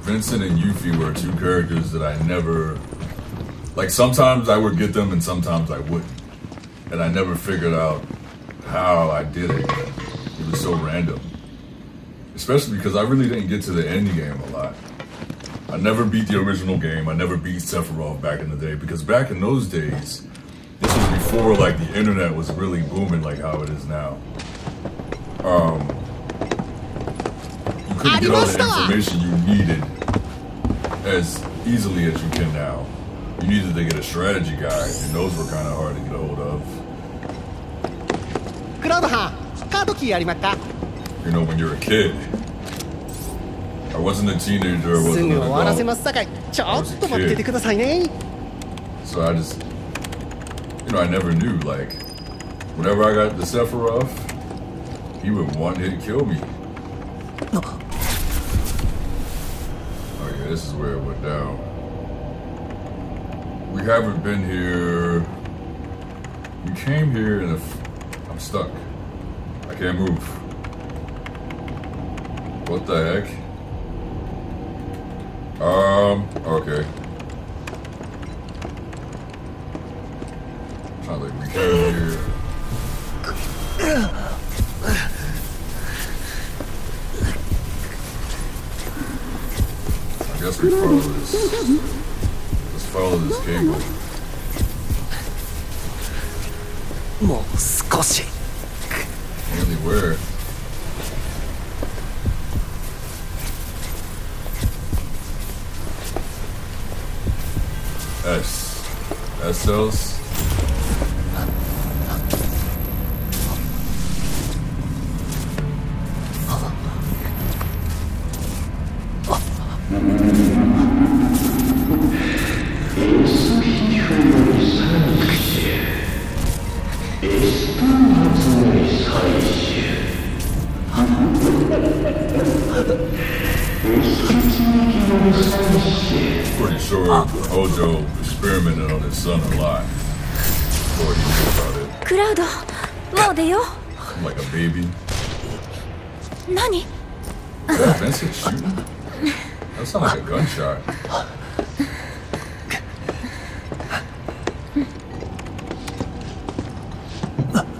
Vincent and Yuffie were two characters that I never like sometimes I would get them and sometimes I wouldn't. And I never figured out how I did it. It was so random. Especially because I really didn't get to the end game a lot. I never beat the original game. I never beat Sephiroth back in the day because back in those days, this was before like the internet was really booming like how it is now Um, you couldn't get all the information you needed as easily as you can now. You needed to get a strategy guide, and those were kind of hard to get a hold of. クラウドハンカードキーありまった You know, when you're a kid. I wasn't a teenager. I す wasn't ぐ an 終わらせ adult. ますさかいちょっと待っててくださいね So I just, you know, I never knew. Like, whenever I got the Sephiroth, he would one hit kill me. Oh yeah, this is where it went down. We haven't been here. We came here and I'm stuck. I can't move. What the heck? Um, okay. Sounds like we came here. guess we follow this. Let's follow this cable. More Really where? S. S. SLs? Pretty sure Hojo experimented on his son a lot before he knew about it. クラウドもう出よ Like a baby. う何 Vincent shooting? That sounds like a gunshot.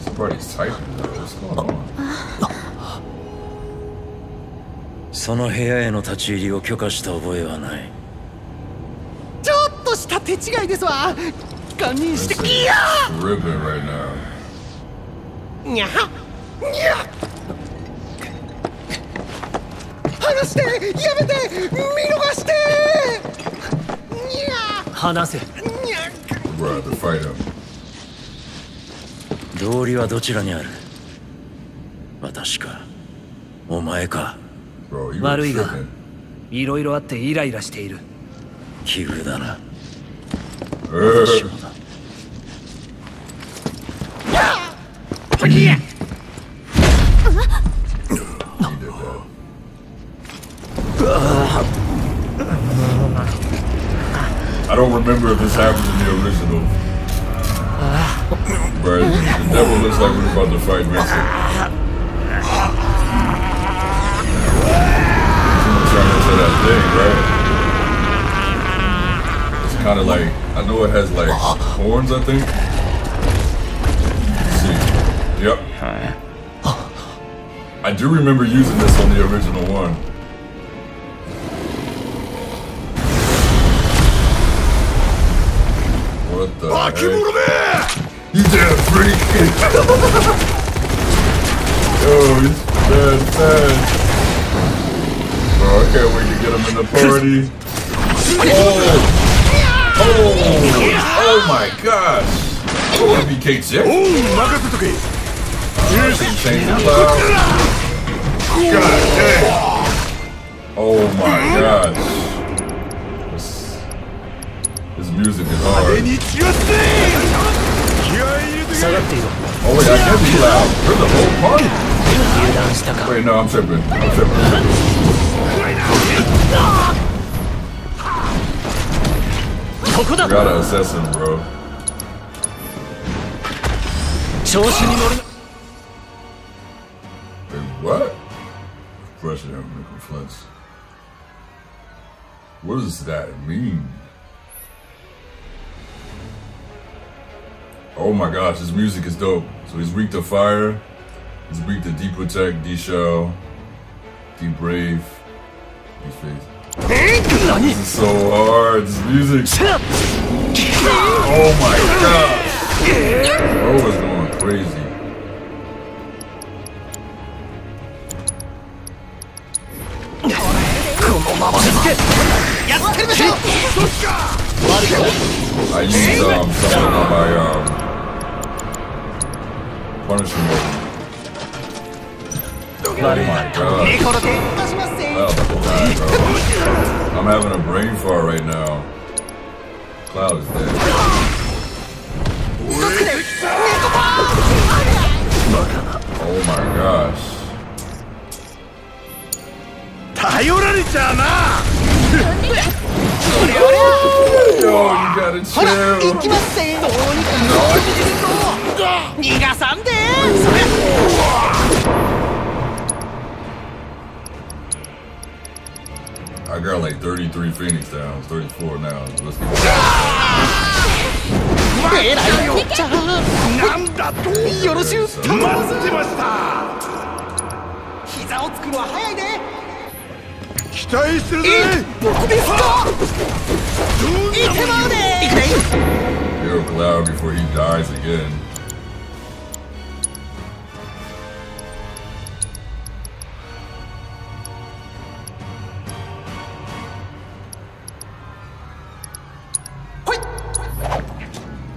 Somebody's typing though. What's going on? その部屋への立ち入りを許可した覚えはないちょっとした手違いですわ堪忍していや tripping right now. にゃにゃ離してやめて見逃して。にゃ話せ。to fight him. 道理はどちらにある？私かお前か。悪いが.いろいろあってイライラしている。奇遇だな。Uh, 私もだ。I remember if this happened in the original. But the devil looks like we're about to fight Vincent. He's trying into that thing, right? It's kind of like I know it has like horns. I think. Let's see. Yep. I do remember using this on the original one. What the heck? You damn freak! Yo, oh, he's bad, bad. Bro, I can't wait to get him in the party. Oh! Oh! Oh, oh my gosh! Oh, BK check. Change the cloud. God damn! Oh my gosh! music is hard. Oh wait, I can't be loud. You're the whole party. Wait, no, I'm tripping. I'm tripping. I Got to assess him, bro. Wait, what? Pressure him, having confronts. What does that mean? Oh my gosh, his music is dope. So he's weak to fire, he's weak to deep protect, D shell, D brave, D faith. This is so hard, this music. Oh my gosh! Bro is going crazy. I used um something on my um punishment weapon. Oh my god. Cloud about to die, bro. I'm having a brain fart right now. Cloud is dead. Oh my gosh. 頼られちゃうな Yo, you gotta ほら chill. 行きますぜどうにか 逃がさんで I got like 33 Phoenix downs, 34 now. Let's get えらいこっち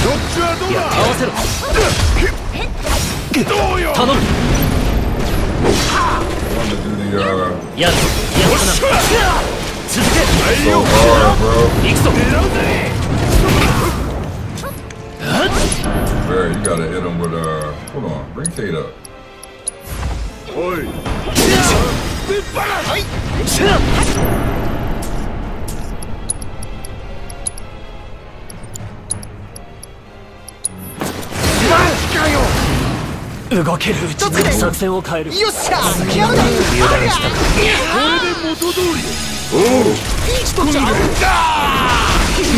ちはどうだ合わせろどうよ頼む uh, やるぞよっしゃ続け.行くぞ Barry, you gotta hit him with, uh, hold on, bring Kate up. お動けるうちに作戦を変える。よっしゃやるな油断したかこれで元通りおう一とちゃう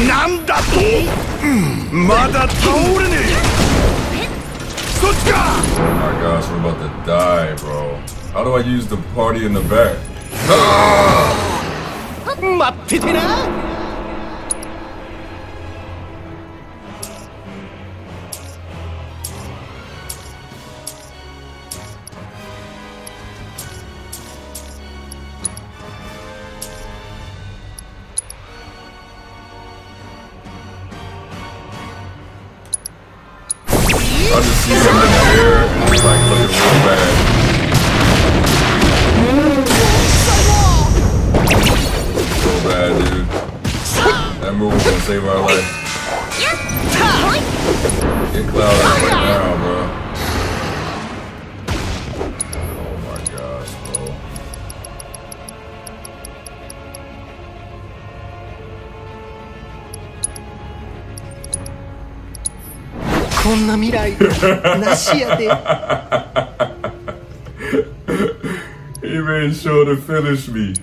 なんだと、うん、まだ倒れねえ。そっちか。Oh my gosh, we're about to die, bro. How do I use the party in the back? 待っててな未来なしやで He made sure to finish me.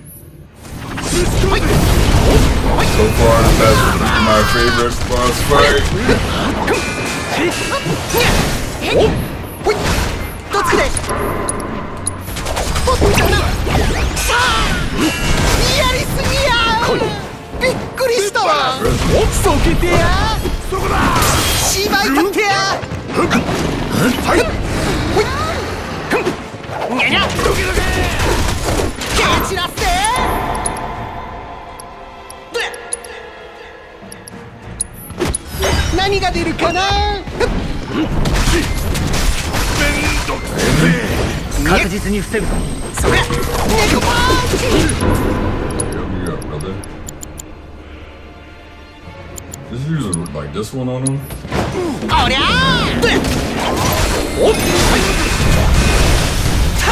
So far, that's my favorite boss fight. どつくでおっとなさあやりすぎやびっくりしたわそけてやそこだ芝居立ってや はいほいにゃにゃどけどけ蹴散らせ何が出るかな確実に防ぐぞそれ猫パンチ Help me up, brother. Just use it like this one on him. 어랴! 네! 오! 하!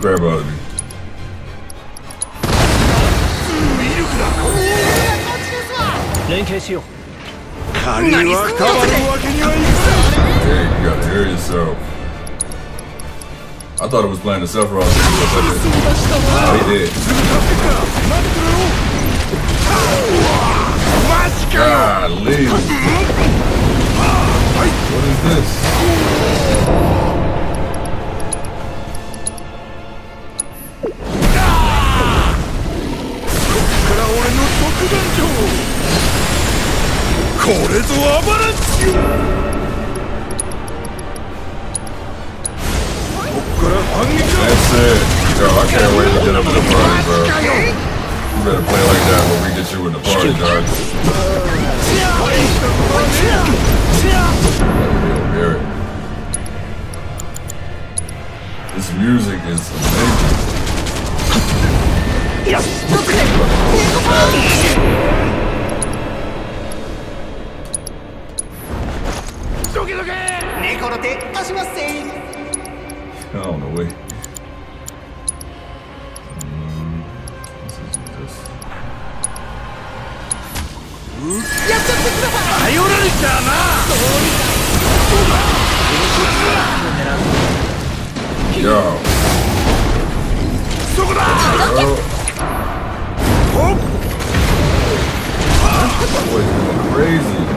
prayer about me. You gotta hear yourself. I thought it was playing the Sephiroth. Oh, he did. Golly. What is this? これぞアバランチよこっから反撃だ I can't wait to get up in the bro. You better play like that when we get you in the party, dog. This music is amazing. Yes, I don't know, wait. Mm, this is this. 頼られちゃな Yo. そこだ Boy's going crazy.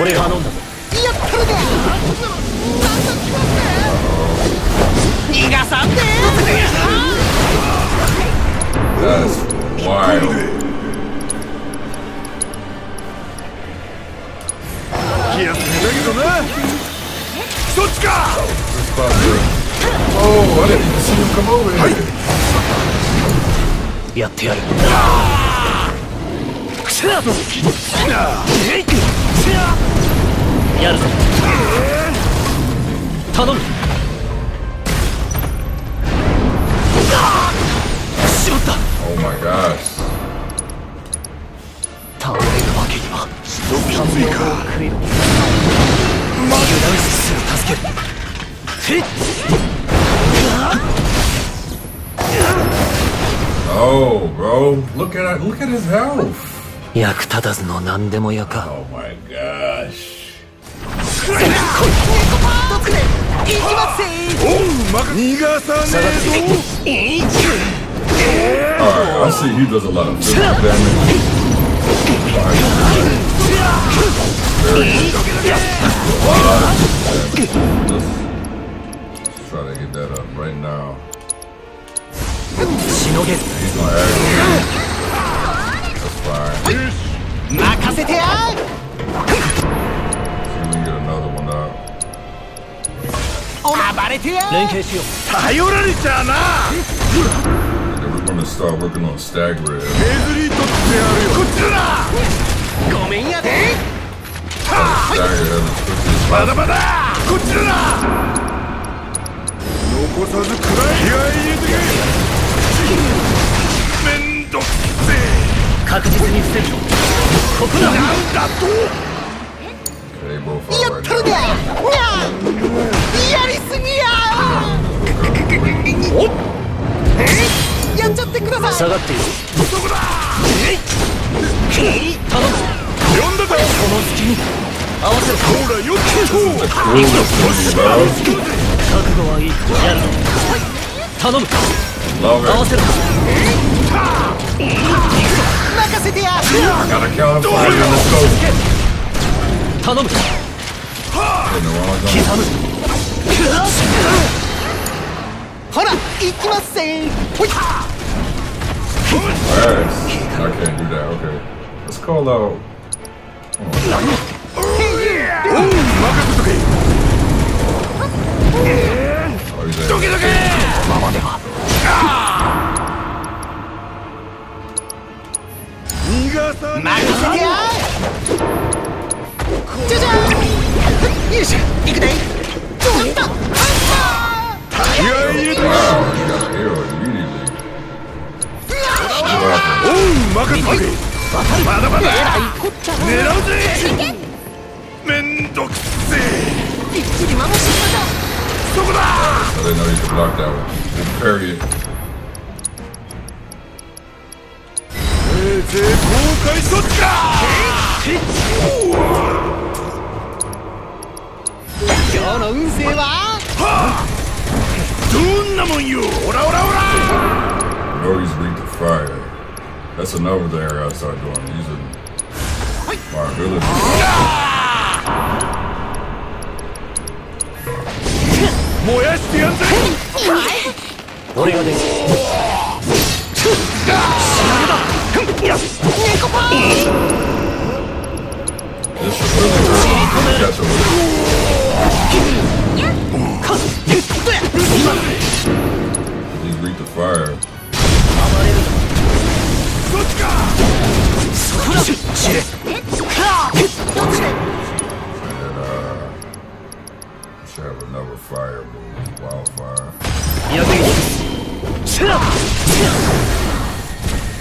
俺頼んだぞやったるで逃がさんで That's wild. 気休めだけどなそっちか This spot there. Oh, I didn't even see him come over here. やってやる。やるぞ。頼む。しまった。Oh my. 倒れるわけには。きついか食いろ油断する。助ける。へっ Oh, bro. Look at it. Look at his health. 役立たずの何でも屋か Oh my gosh いきます逃がさねえぞ Alright, I see he does a lot of physical damage. Very Let's try to get that up right now. しのげ fine. 任せてや one out. 暴れてや連携しよう頼られちゃうな we're gonna start working on stag red. 削り取ってやるよこっちだなごめんやでまだま.だこっちだな残さずくらい気合い入れてけめんどくせえ。確実に伏せるここだ。なんだと。やったるでやりすぎや。やっちゃってください。下がっている。そこだ。頼む。呼んだかこの隙に。合わせるほらよっと覚悟はいい。やるぞ。頼む Longer. 合わせる任せてや I gotta count him. Fire, let's go. 頼む In the wrong 刻 zone. むほら行きますぜほい Alright. I can't do that. Okay. Let's call out. おう任せとけ Oh, he's ど けどけままでは逃がさね任せてやじゃじゃんよいしょ行くでちょっと気合い入れて Wow, he got an arrow immediately. What お happened? う任せとけまだまだえらいこっちゃ狙うぜめんどくせえびっちり守ってそこだ I didn't know you could block that one. Parry it. せいぜい公開処置か今日の運勢ははあどんなもんよオラオラオラ Nobody's weak to fire. That's another thing I gotta start doing. Using my てやんぜ俺が出る This is really hurting. That's over. Please read the fire. should have another fire, wildfire.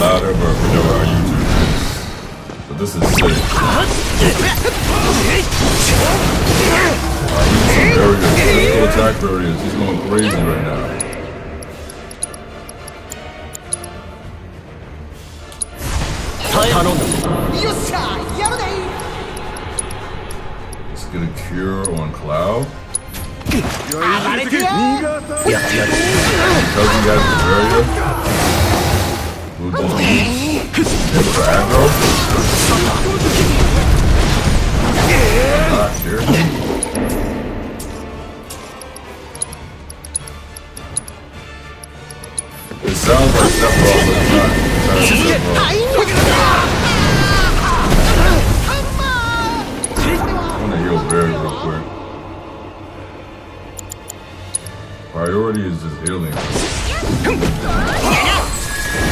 louder, but YouTube. But this is sick. Alright, barriers. Attack barriers. He's going crazy right now. Let's get a cure on Cloud. Because he has the barrier. Priority is just healing.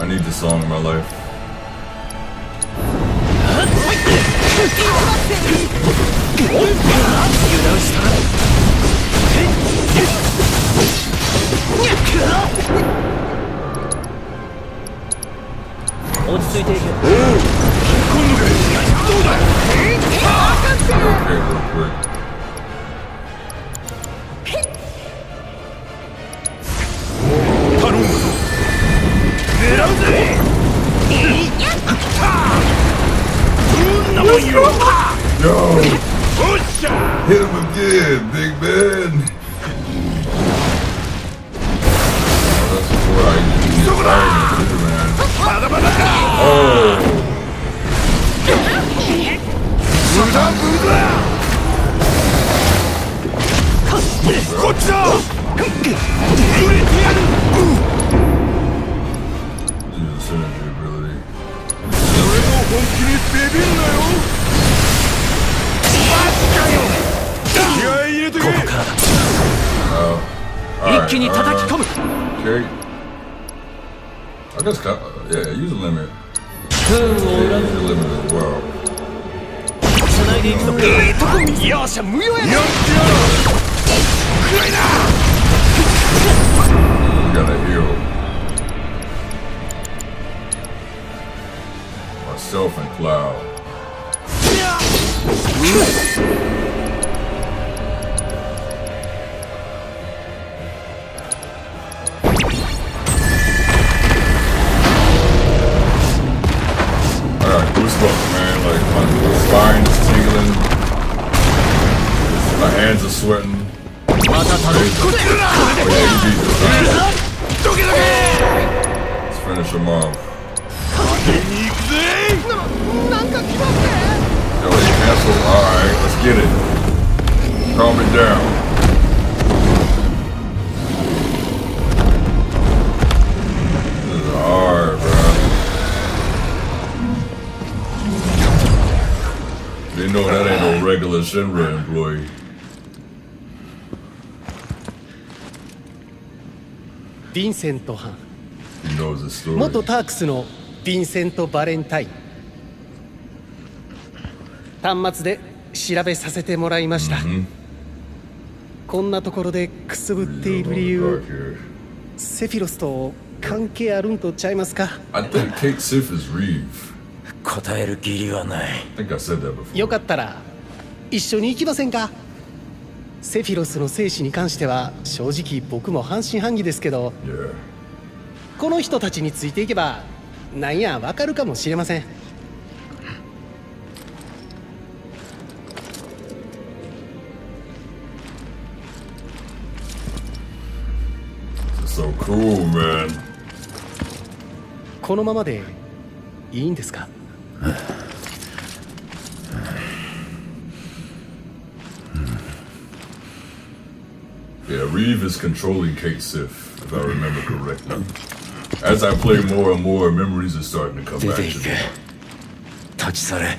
I need this song in my life. Okay, real quick. Yo! Hit him again, big man! Oh, that's before I 一気に叩き込む uh, Okay. I guess, co- yeah, use the limit. Yeah, use the limit as well. 繋いでいくぞいいとこよっしゃ無用ややってやろう暗いな We gotta heal myself and Cloud. Choose. Down. Know that ain't no regular Shinra employee. ヴィンセント藩 He knows the story. 元タークスのヴィンセント・バレンタイン端末で調べさせてもらいました、こんなところでくすぶっている理由セフィロスと関係あるんとちゃいますか？I think Kate Sif is Reeve. 答える義理はない I think I said that before. よかったら一緒に行きませんか？セフィロスの生死に関しては正直僕も半信半疑ですけど Yeah. この人たちについていけばなんやわかるかもしれません cool, man. このままでいいんですか Yeah, Reeve is controlling Kate Sif, if I remember correctly. As I play more and more, memories are starting to come back to me. 立ち去れ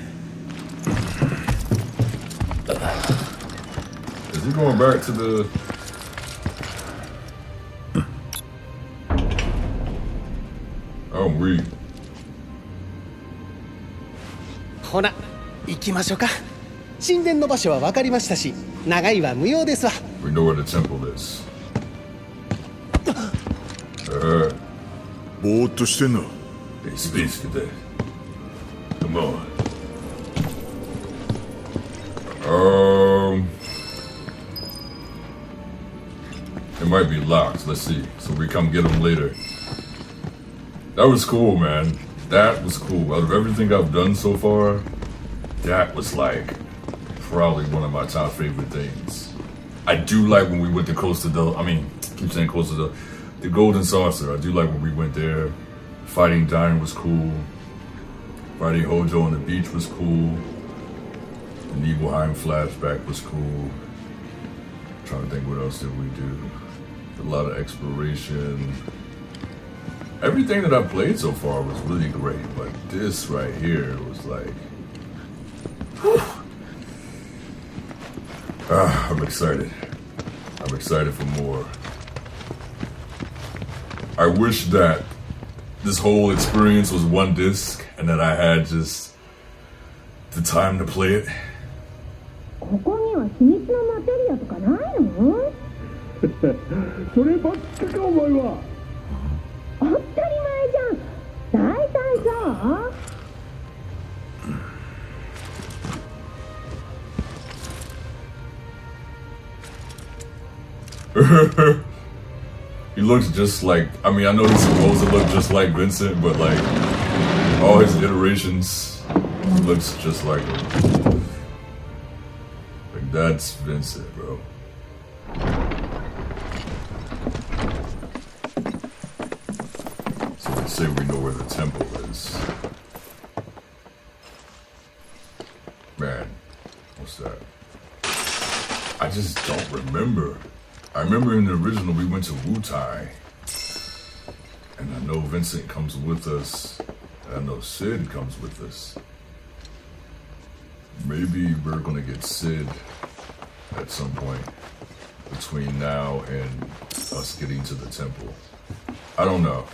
Is he going back to the? Oh, Reeve. ほな行きましょうか神殿の場所は分かりましたし長いは無用ですわ We know where the temple is. Uh, ぼーっとしてんな he speaks today. Come on. Um, it might be locked. Let's see. So we come get them later. That was cool, man. That was cool. Out of everything I've done so far, that was like probably one of my top favorite things. I do like when we went to Costa del. I mean, keep saying Costa del. the Golden Saucer. I do like when we went there. Fighting Dine was cool. Fighting Hojo on the beach was cool. The Nibelheim flashback was cool. trying to think what else did we do. A lot of exploration. Everything that I played so far was really great, but this right here was like. Ah, I'm excited. I'm excited for more. I wish that this whole experience was one disc and that I had just the time to play it. 当たり前じゃん大体さ he looks just like I mean I know he's supposed to look just like Vincent, but like all his iterations he looks just like him. Like that's Vincent, bro. Say we know where the temple is. Man, what's that? I just don't remember. I remember in the original we went to Wutai. And I know Vincent comes with us. And I know Sid comes with us. Maybe we're gonna get Sid at some point between now and us getting to the temple. I don't know.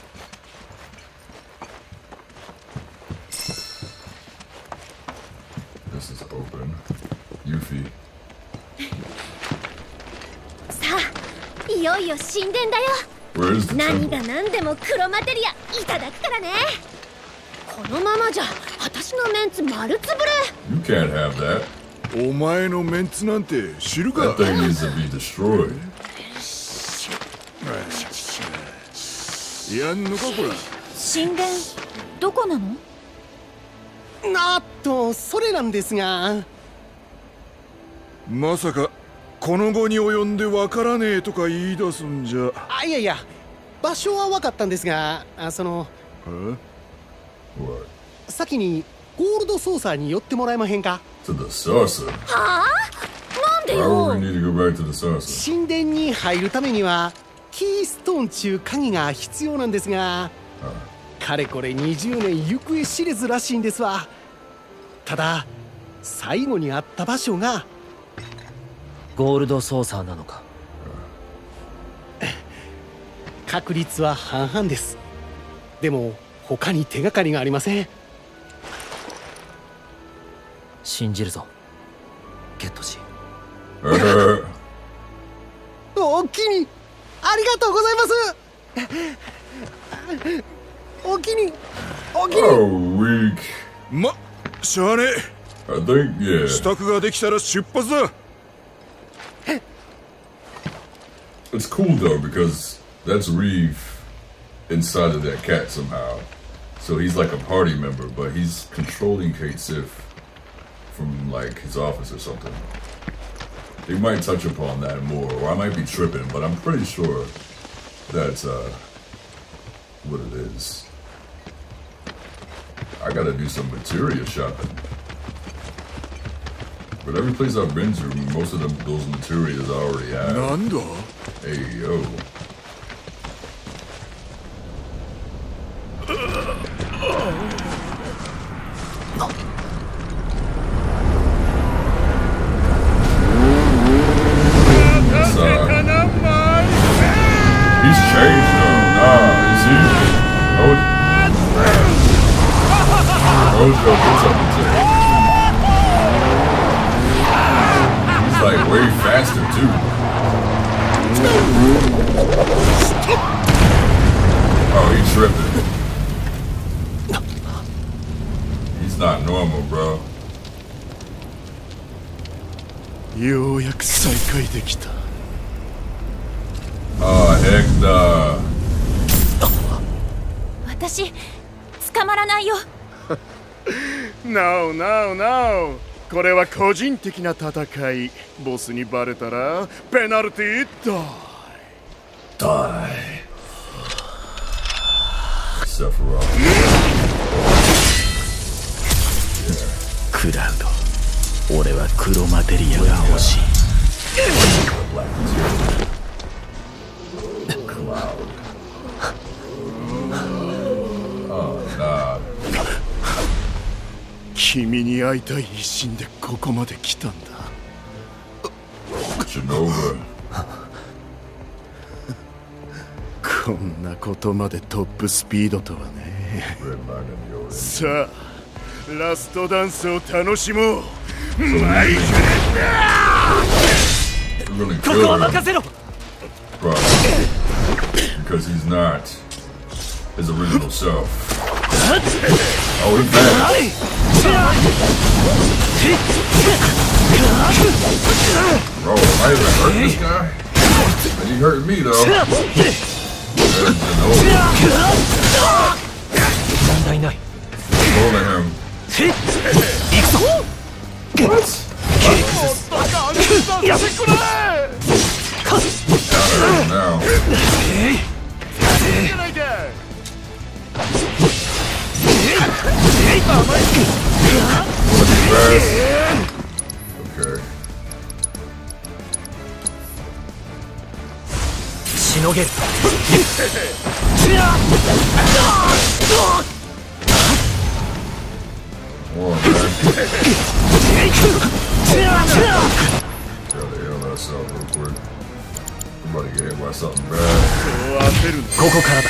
よいよ神殿だよ何?が何でも黒マテリアいただくからねこのままじゃ私のメンツ丸つぶれ You can't have that. お前のメンツなんて知るか？That thing needs to be destroyed. やんのかこら？神殿どこなの？なっとそれなんですがまさかこの後に及んでわからねえとか言い出すんじゃ。あいやいや。場所は分かったんですがあその先にゴールドソーサーに寄ってもらえまへんか？To the saucer. はあ？なんで Why よ？Would we need to go back to the saucer? 神殿に入るためにはキーストーン中鍵が必要なんですがかれこれ20年行方知れずらしいんですわただ最後にあ。った場所がゴールドソーサーなのか？確率は半々です。でも他に手がかりがありません。信じるぞ。ゲットし。おおきにありがとうございます。おきにおきに。Oh. ましゃあね I think, yeah. 支度ができたら出発だ It's cool though because that's Reeve inside of that cat somehow. So he's like a party member, but he's controlling Kate Sif from like his office or something. They might touch upon that more, or I might be tripping, but I'm pretty sure that's uh what it is. I gotta do some materia shopping. But every place I've been to, most of them, those materials I already have. Nando. Hey, yo. Nah, it's you. Oh, Rojo. like way faster too. Oh, he tripping. He's not normal, bro. ようやく再会できた Oh, heck nah. 私捕まらないよ No, no, no これは個人的な戦い。ボスにバレたらペナルティーだ Die Sephiroth. クラウド。俺は黒マテリアが欲しい。君に会いたい一心でここまで来たんだ。こんなことまでトップスピードとはね。さあ、ラストダンスを楽しもう。Our. Bro, I even hurt this guy, but he hurt me though. Holding him. What? Counter him now. Okay. しのげる on, man. Hell that's up real quick. To get hit by something bad. ここからだ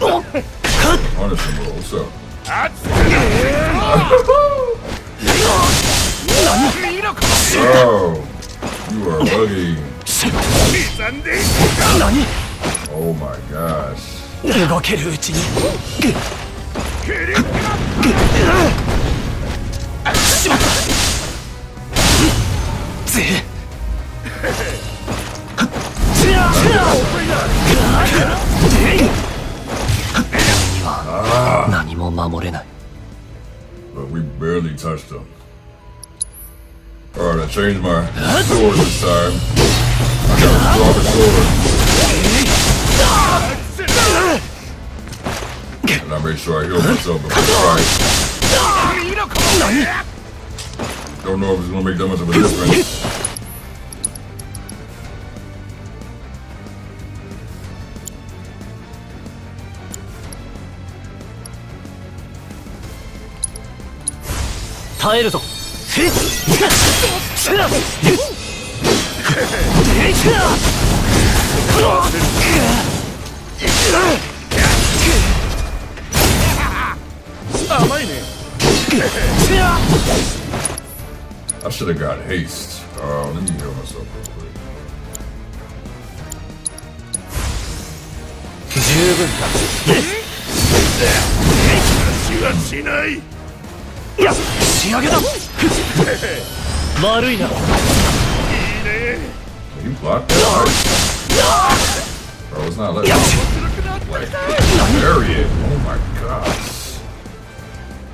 Honestly, bro. What's up? Oh, you are buggy. Oh my gosh. 動けるうちにしまったぜには 何も守れない But we barely touched him. Alright, I changed my sword this time. I got a stronger sword. And I made sure I healed myself before the fight. Don't know if it's gonna make that much of a difference. 耐えるぞ甘いね I should have got haste. Uh, let me heal myself real quick. 十分死はしないいや仕上げだ悪いな You blocked that? Bro, it's not letting me. Like, bury it. Oh my gosh.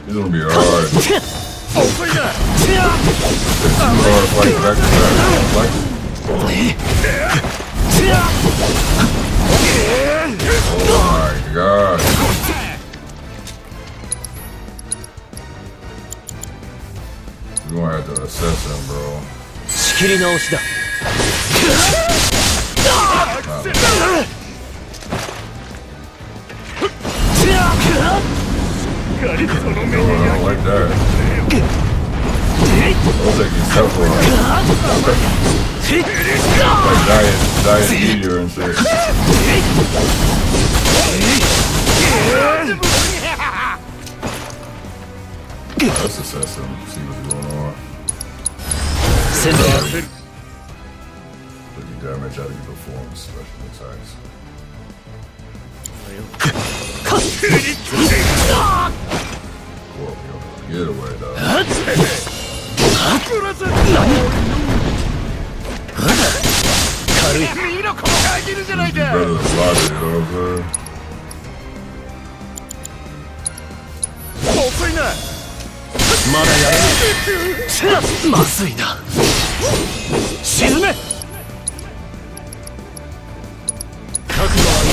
This is gonna be hard. It's too hard fight back to back. Like, oh assassin, bro. like that. I'll take Like diet, diet and assassin. See what's going on. Send Pretty damage out of your performance special attacks. Cool, Get away, dog. 軽い見ろこの限るじゃないか Better than Roger, you know what I'm saying? 遅いなまだやれない まずいな。沈め。覚悟はい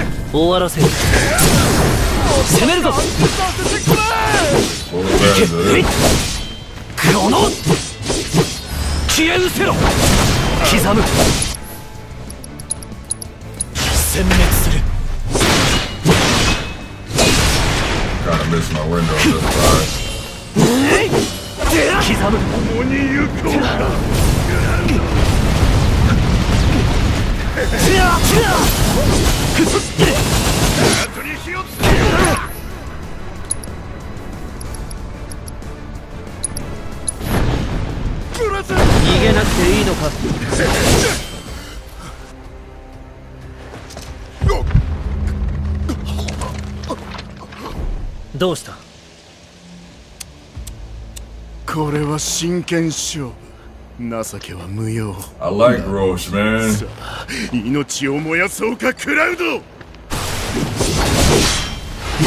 い終わらせる。攻めるぞ。いけこの消え失せろ。刻む。殲滅する。Kinda missed my window just fine. 刻む共に行こうか？どうした？これは真剣勝負。情けは無用。I like Roche, man. さあ命を燃やそうかクラウド。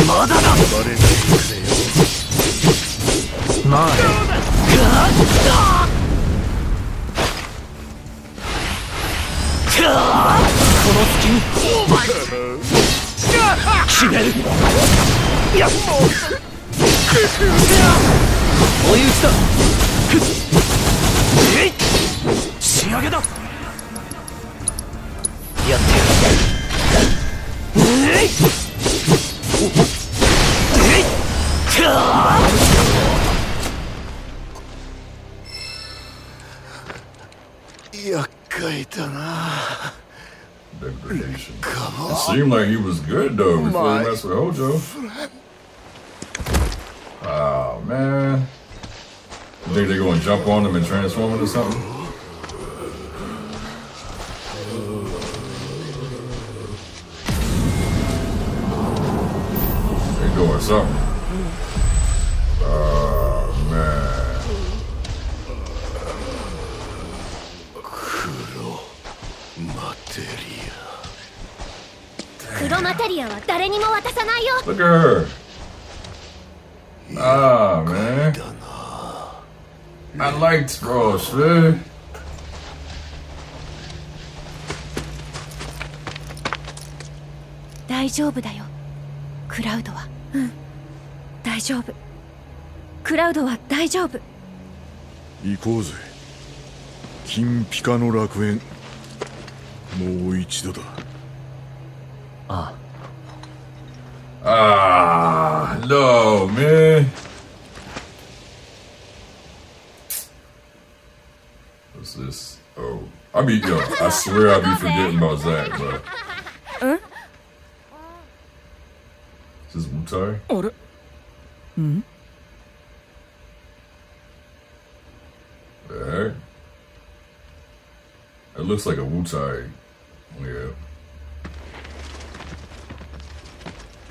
まだだ。暴れないでくれよまあこの隙に。決める。やっ追い打ちだえい仕上げだやってやるえいえいか厄介だな Degradation. It seemed like he was good though before My he messed with Hojo. Oh man. You think they gonna jump on him and transform into something? They doing something. Oh man. マテリ黒マテリアは誰にも渡さないよ Look at her. Ah man. I liked Ross, man. 大丈夫だよクラウドはうん大丈夫クラウドは大丈夫行こうぜ金ピカの楽園もう一度だあ Ah, no, man. I mean, yo, I swear I be forgetting about Zach, bro. うん Is this Wu-Tai? あれうん The heck? It looks like a Wu-Tai. Yeah.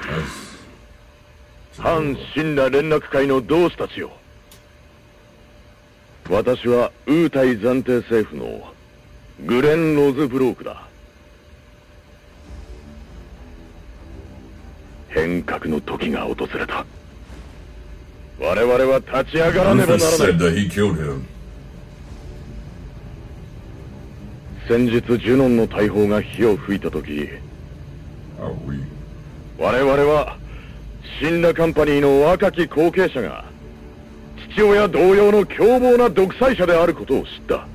That's 反神羅連絡会の同志たちよ私はウータイ暫定政府の グレン・ロズブロークだ変革の時が訪れた我々は立ち上がらねばならない.先日ジュノンの大砲が火を吹いた時?我々は死んだカンパニーの若き後継者が父親同様の凶暴な独裁者であることを知った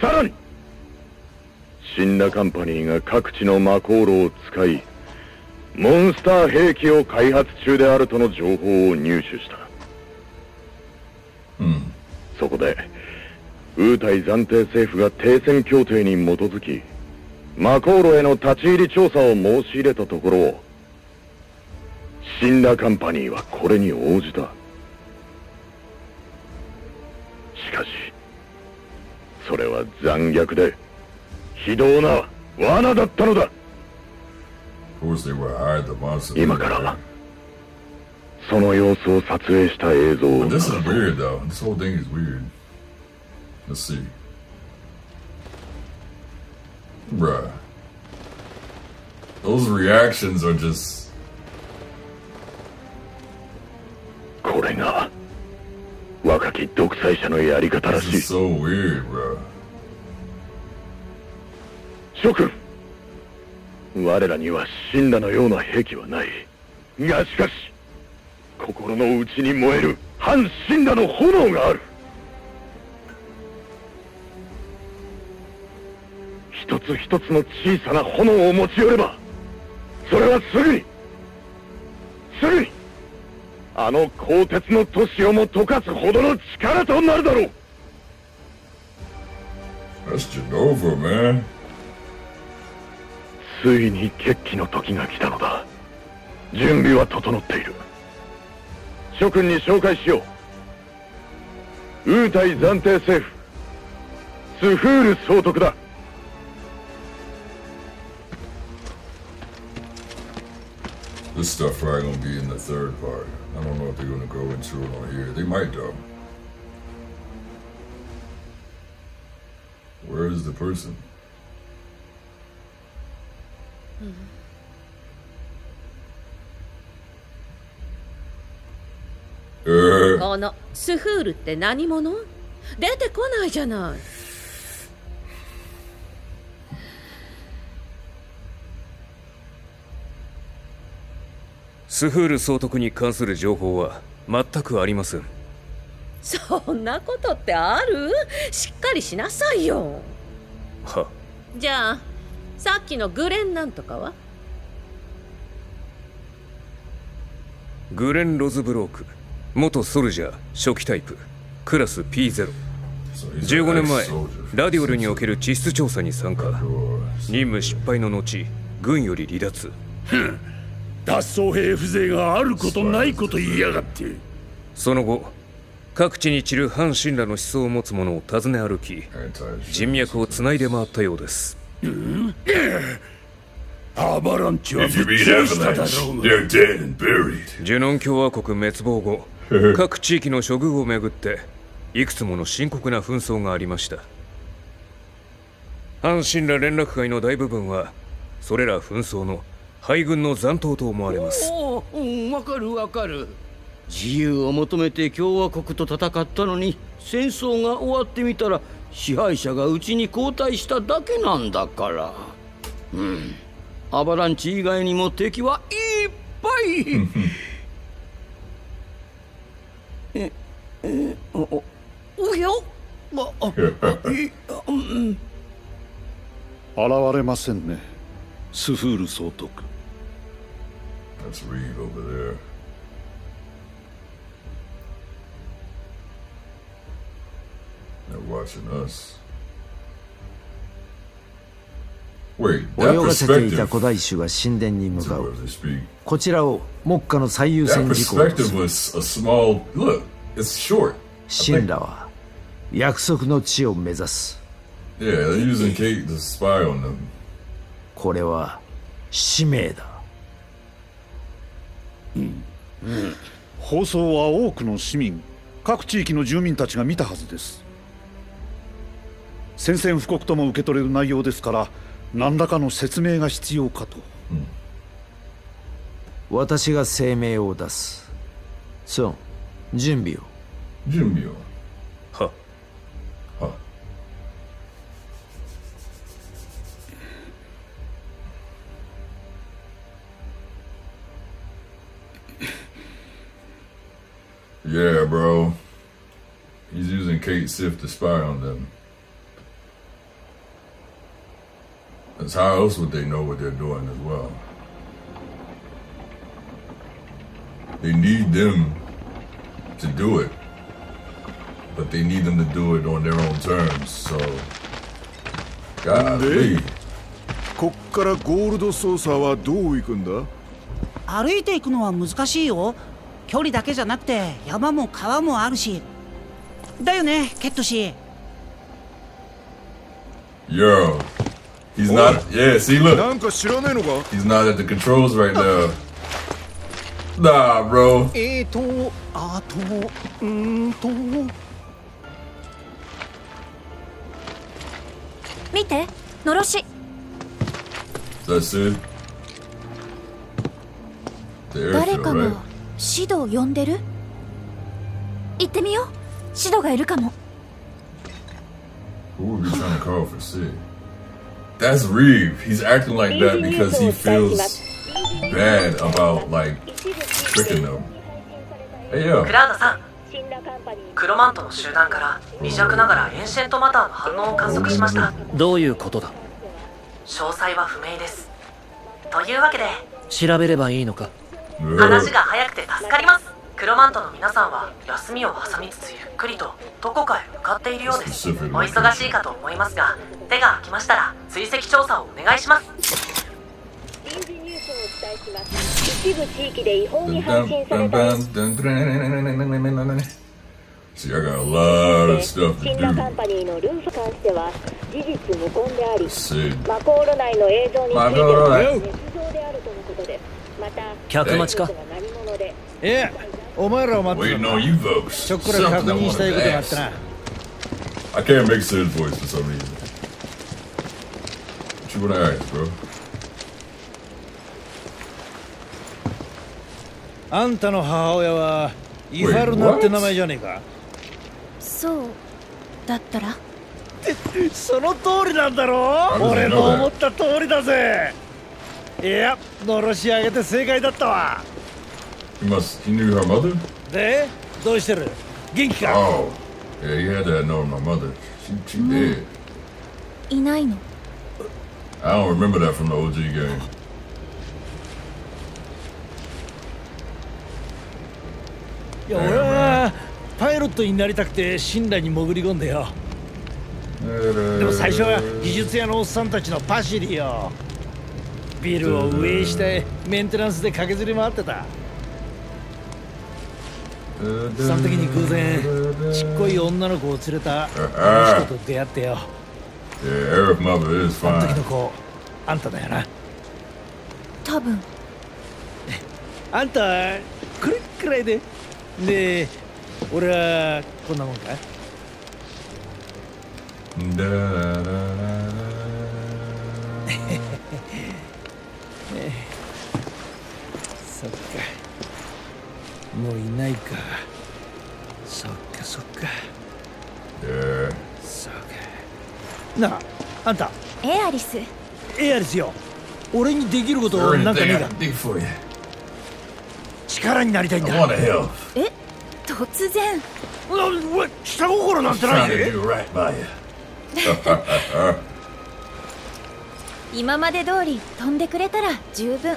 さらに死んだカンパニーが各地の魔航路を使いモンスター兵器を開発中であるとの情報を入手した、そこでウータイ暫定政府が停戦協定に基づき魔航路への立ち入り調査を申し入れたところ死んだカンパニーはこれに応じた。しかしそれは残虐で非道な罠だったのだ.今からその様子を撮影した映像を this is weird, though. This whole thing is weird. Let's see. Bruh. Those reactions are just. これが若き独裁者のやり方ら This しい is so weird, bro. 諸君。我らには死んだのような兵器はない。がしかし心の内に燃える反死んだの炎がある。一つ一つの小さな炎を持ち寄ればそれはすぐにすぐにあの鋼鉄の都市をも溶かすほどの力となるだろう。That's Genova, man. ついに決起の時が来たのだ準備は整っている諸君に紹介しようウータイ暫定政府スフール総督だ This stuff probably gonna be in the third part. I don't know if they're gonna go into it on here. They might though. Where is the person? Uh, このスフールって何者？出てこないじゃない。スフール総督に関する情報は全くありません。そんなことってある？しっかりしなさいよ。は。じゃあさっきのグレンなんとかは？グレン・ロズブローク。元ソルジャー初期タイプ。クラス P015 年前ラディオルにおける地質調査に参加。任務失敗の後軍より離脱。脱走兵風情があることないこと言いやがって。その後各地に散る反神羅の思想を持つ者を訪ね歩き人脈をつないで回ったようですアバランチはぶっ潰しただろう they're dead and buried. ジュノン共和国滅亡後各地域の処遇をめぐっていくつもの深刻な紛争がありました阪神ら連絡会の大部分はそれら紛争の敗軍の残党と思われますおおうん？わかるわかる自由を求めて共和国と戦ったのに戦争が終わってみたら支配者がうちに交代しただけなんだから。うん。アバランチ以外にも敵はいっぱい。ええおおあ あいうん。現れませんね。スフール総督。That's Reed over there. They're watching us. Wait, 泳がせていた古代種は神殿に向かうこちらを目下の最優先事項です small... Look, 神羅は約束の地を目指す。Yeah, これは使命だ、うん、放送は多くの市民各地域の住民たちが見たはずです。宣戦布告とも受け取れる内容ですから何らかの説明が必要かと。私が声明を出す。そう。準備を。準備を？は。は。Yeah, bro. He's using Kate Sif to spy on them. Because how else would they know what they're doing as well? They need them to do it, but they need them to do it on their own terms. So, golly. こっからゴールド操作はどう行くんだ歩いていくのは難しいよ距離だけじゃなくて山も川もあるしだよねケット氏 He's not. Yeah, see, look. なんか知らねえのか He's not at the controls right now. Nah, bro. えーとあとうーんと見てのろし That's it. The 誰かが right? シドを呼んでる行ってみようシドがいるかも Who would be trying to call for Cid? That's Reeve. He's acting like that because he feels bad about like tricking them. Hey yo.クラウドさん黒マントの集団から微弱ながら ancient matter の反応を観測しました。どういうことだ？詳細は不明です。というわけで調べればいいのか？話が早くて助かります黒マントの皆さんは休みを挟みつつゆっくりとどこかへ向かっているようですお忙しいかと思いますが手が空きましたら追跡調査をお願いします一部地域で違法に Dun, 配 dun, 信され dun, た dun, dun, dun. See, I got a lot of stuff to シンナカ do. ンパニーのルーフに関しては事実無根であり Sid. マコール内の映像については内捏造であるとのことですまた客待ちか何者でいやお前らを待ってた Waiting んだ on you folks. ちょっくら確認したいことがあってな. I can't make Sid's voice for some reason. What you wanna ask, bro? あんたの母親はイハルナって名前じゃねえか？そうだったら？その通りなんだろ俺の思った通りだぜいやのろし上げて正解だったわ He must. He knew her mother. でどうしてる元気か Oh, yeah. He had to have known my mother. She, she dead. いないの I don't remember that from the OG game. いや俺はパイロットになりたくて信頼に潜り込んでよでも最初は技術屋のおっさんたちのパシリよビルを上へしてメンテナンスで駆けずり回ってたその時に偶然ちっこい女の子を連れたあの人と出会ってよ。Yeah, Eric mother is その fine. 時の子あんただよな。多分。あんたこれくらいで。で俺はこんなもんか？Da, da, da, da. もういないか。そっかそっか。Yeah. そうか。なああんた。エアリス。エアリスよ。俺にできること there. なんかねえか?力になりたいんだ.え？突然。なうわ下心なんてない？ぜ.今まで通り飛んでくれたら十分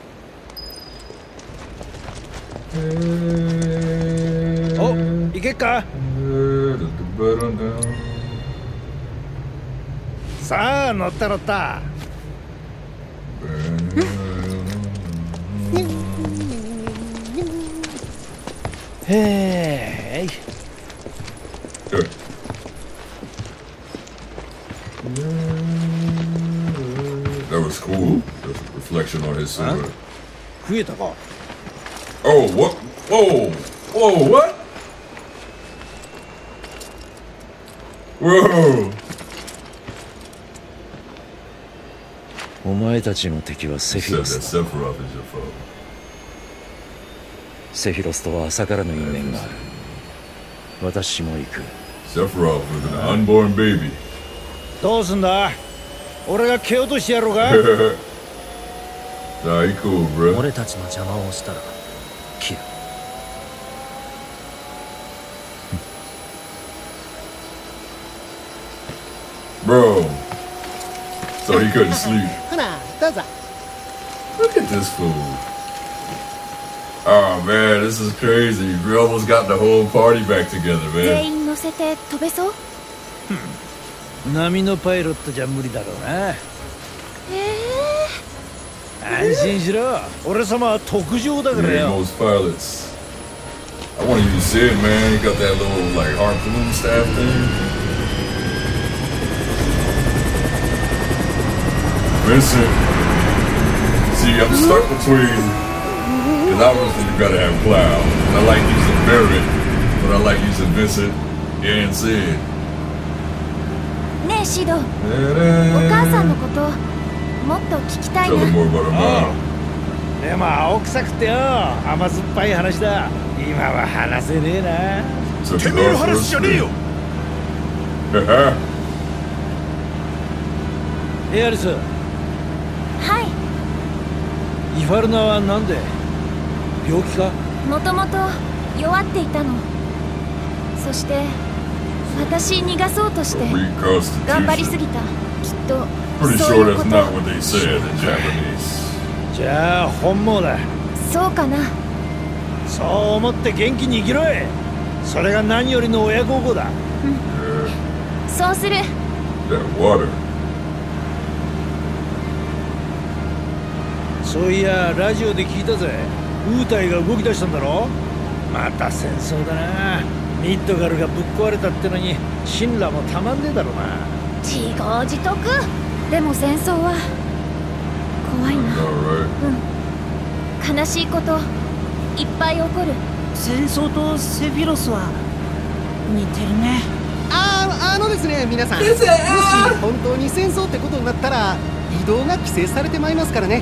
お行けっかさあ乗った乗ったへい That was cool. The reflection on his sword. 増えたか お前たちの敵はセフィロスセフィロスとは朝からの因縁がある。私も行く。どうすんだ？俺が蹴落としてやろうか？俺たちの邪魔をしたら。Bro. So he couldn't sleep. ほなどうぞ Look at this fool. Oh man, this is crazy. We almost got the whole party back together, 全 man. 員乗せて飛べそう波のパイロットじゃ無理だろうなえ安心しろ俺様は特上だから Yeah, よ most pilots. I want to use Sid, man. He got that little like harpoon staff thing. Vincent. See, I'm stuck between. Because obviously you gotta have Plow. And I like using Barrett, but I like using Vincent and Sid. ねえシドお母さんのこともっと聞きたい Tell な him more about her あ mom. あでも青臭くてよ甘酸っぱい話だ今は話せねえな Took it off for a spin. Haha. エアリスはいイファルナはなんで？病気か？もともと弱っていたの。そして私逃がそうとして頑張りすぎた。きっとそういうこと.じゃあ本望だ。そうかな。そう思って元気に生きろい。それが何よりの親孝行だ。そうする That water. そういやラジオで聞いたぜ。ウータイが動き出したんだろ？また戦争だな。ミッドガルがぶっ壊れたってのにシンラもたまんねえだろうな。自業自得。でも戦争は怖いな.うん。悲しいこといっぱい起こる。戦争とセフィロスは似てるね。ああのですね皆さん。もし本当に戦争ってことになったら移動が規制されてまいりますからね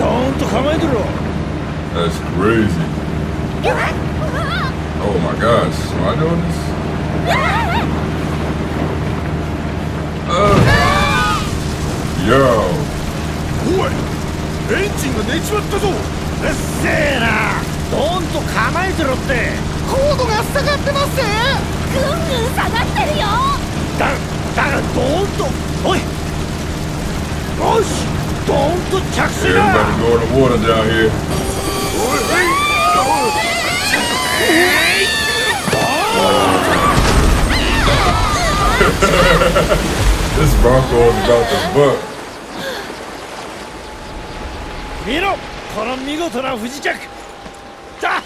ドーンと構えてろ。That's crazy. Oh my gosh. Am I doing this? Uh, yo. おい。エンジンが寝ちまったぞ。うっせえな。ドーンと構えてろって。高度が下がってます。ぜぐんぐん下がってるよ。だだがドーンと。おい。よし ドーンと着水だ Everybody go in the water down here. this Bronco is about to buck. 見ろこの見事な不時着だ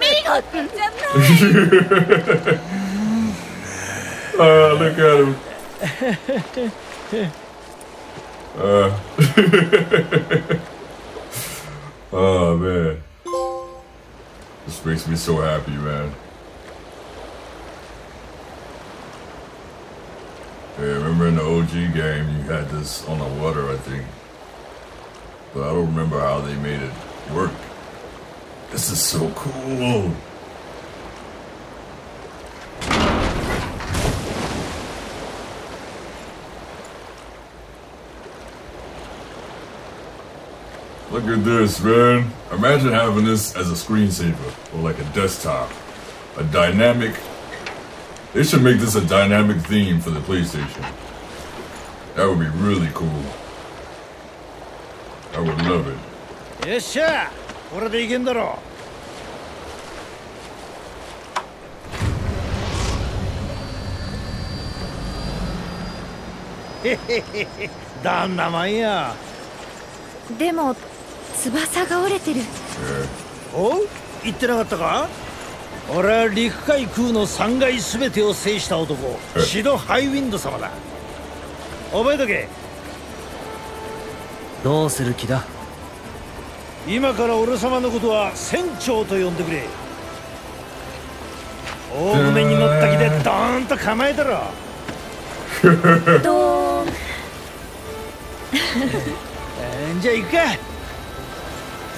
見事じゃない Uh, look at him. Uh. oh man, this makes me so happy, man. Yeah, remember in the OG game you had this on the water, I think, but I don't remember how they made it work. This is so cool. Look at this, man. Imagine having this as a screensaver or like a desktop. A dynamic. They should make this a dynamic theme for the PlayStation. That would be really cool. I would love it. よっしゃこれでいけんだろへへへへどんなもんやでも 翼が折れてる。おう？言ってなかったか？俺は陸海空の3階全てを制した男。シド・ハイウィンド様だ。覚えとけ。どうする気だ？今から俺様のことは船長と呼んでくれ。大船に乗った気でドーンと構えたろ。ドーン。えじゃあ行くか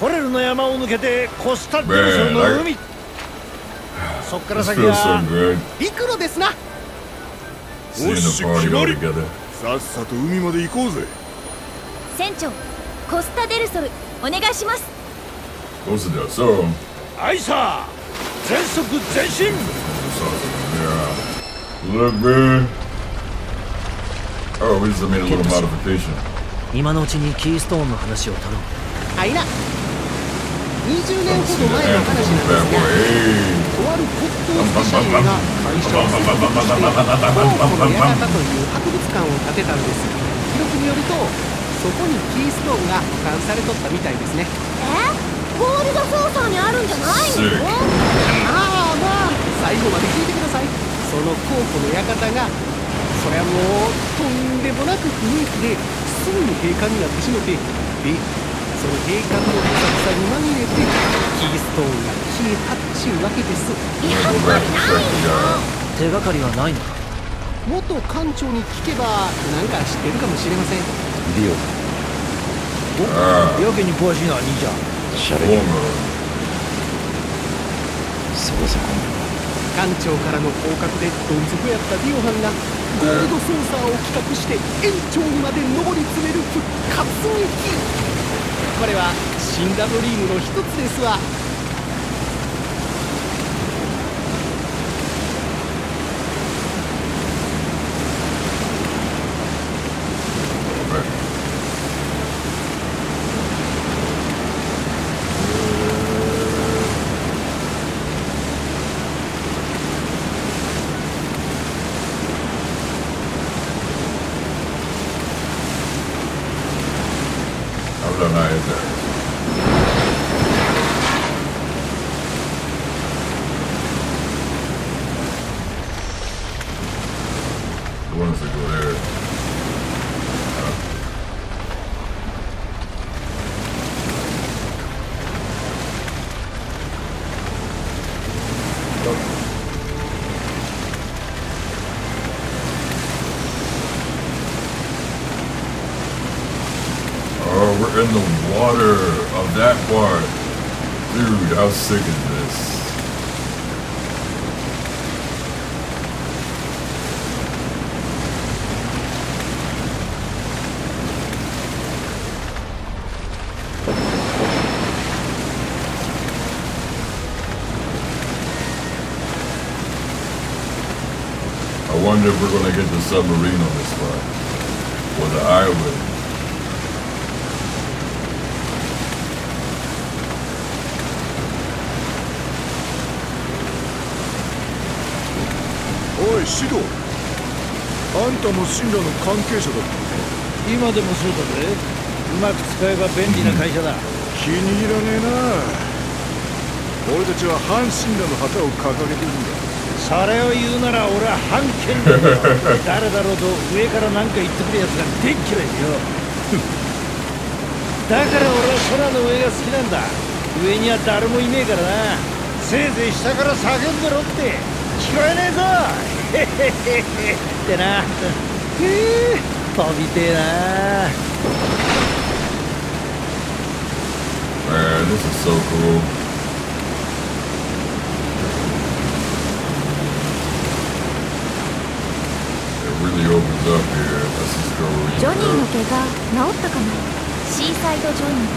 ホレルの山を抜けてコスタデルソルの海。そっから先は陸路ですな？おし決まりさっさと海まで行こうぜ。船長コスタデルソルお願いします。コスタデルソル。アイサー全速前進。Look, man. Oh, we just made a little modification. 今のうちにキーストーンの話を頼む。はいな。20年ほど前の話なんですが、とある骨董スペシャルが会社を設立して、宝庫の館という博物館を建てたんです。記録によると、そこにキーストーンが保管されとったみたいですね。えゴールドソーサーにあるんじゃないのまあまあ、最後まで聞いてください。その高庫の館がそれはもうとんでもなく不人気ですぐに閉館になってしもてでその閉館のどさくさに紛れてキーストーンが消えたっちゅうわけですやっぱりないよ手がかりはないのか元館長に聞けば何か知ってるかもしれませんディオおやけに詳しいな兄ちゃんしゃべるそこそこ館長からの降格でどん底やったディオハンがゴールドソーサーを企画して園長にまで上り詰める復活劇これは死んだドリームの一つですわ。don't know either. How sick is this? I wonder if we're going to get the submarine on this one. Or the island. シドあんたも神羅の関係者だ。った今でもそうだぜ。うまく使えば便利な会社だ。気に入らねえな。俺たちは反神羅の旗を掲げてるんだ。それを言うなら俺は反権だ。よ 誰だろうと上から何か言ってくるやつがでっ嫌いよ。だから俺は空の上が好きなんだ。上には誰もいねえからな。せいぜい下から叫んでろって。聞こえねえぞ ってな。へえ飛びてえな。Man, this is so cool. It really opens up here. Let's just go ジョニーの怪我治ったかな？シーサイドジョニー。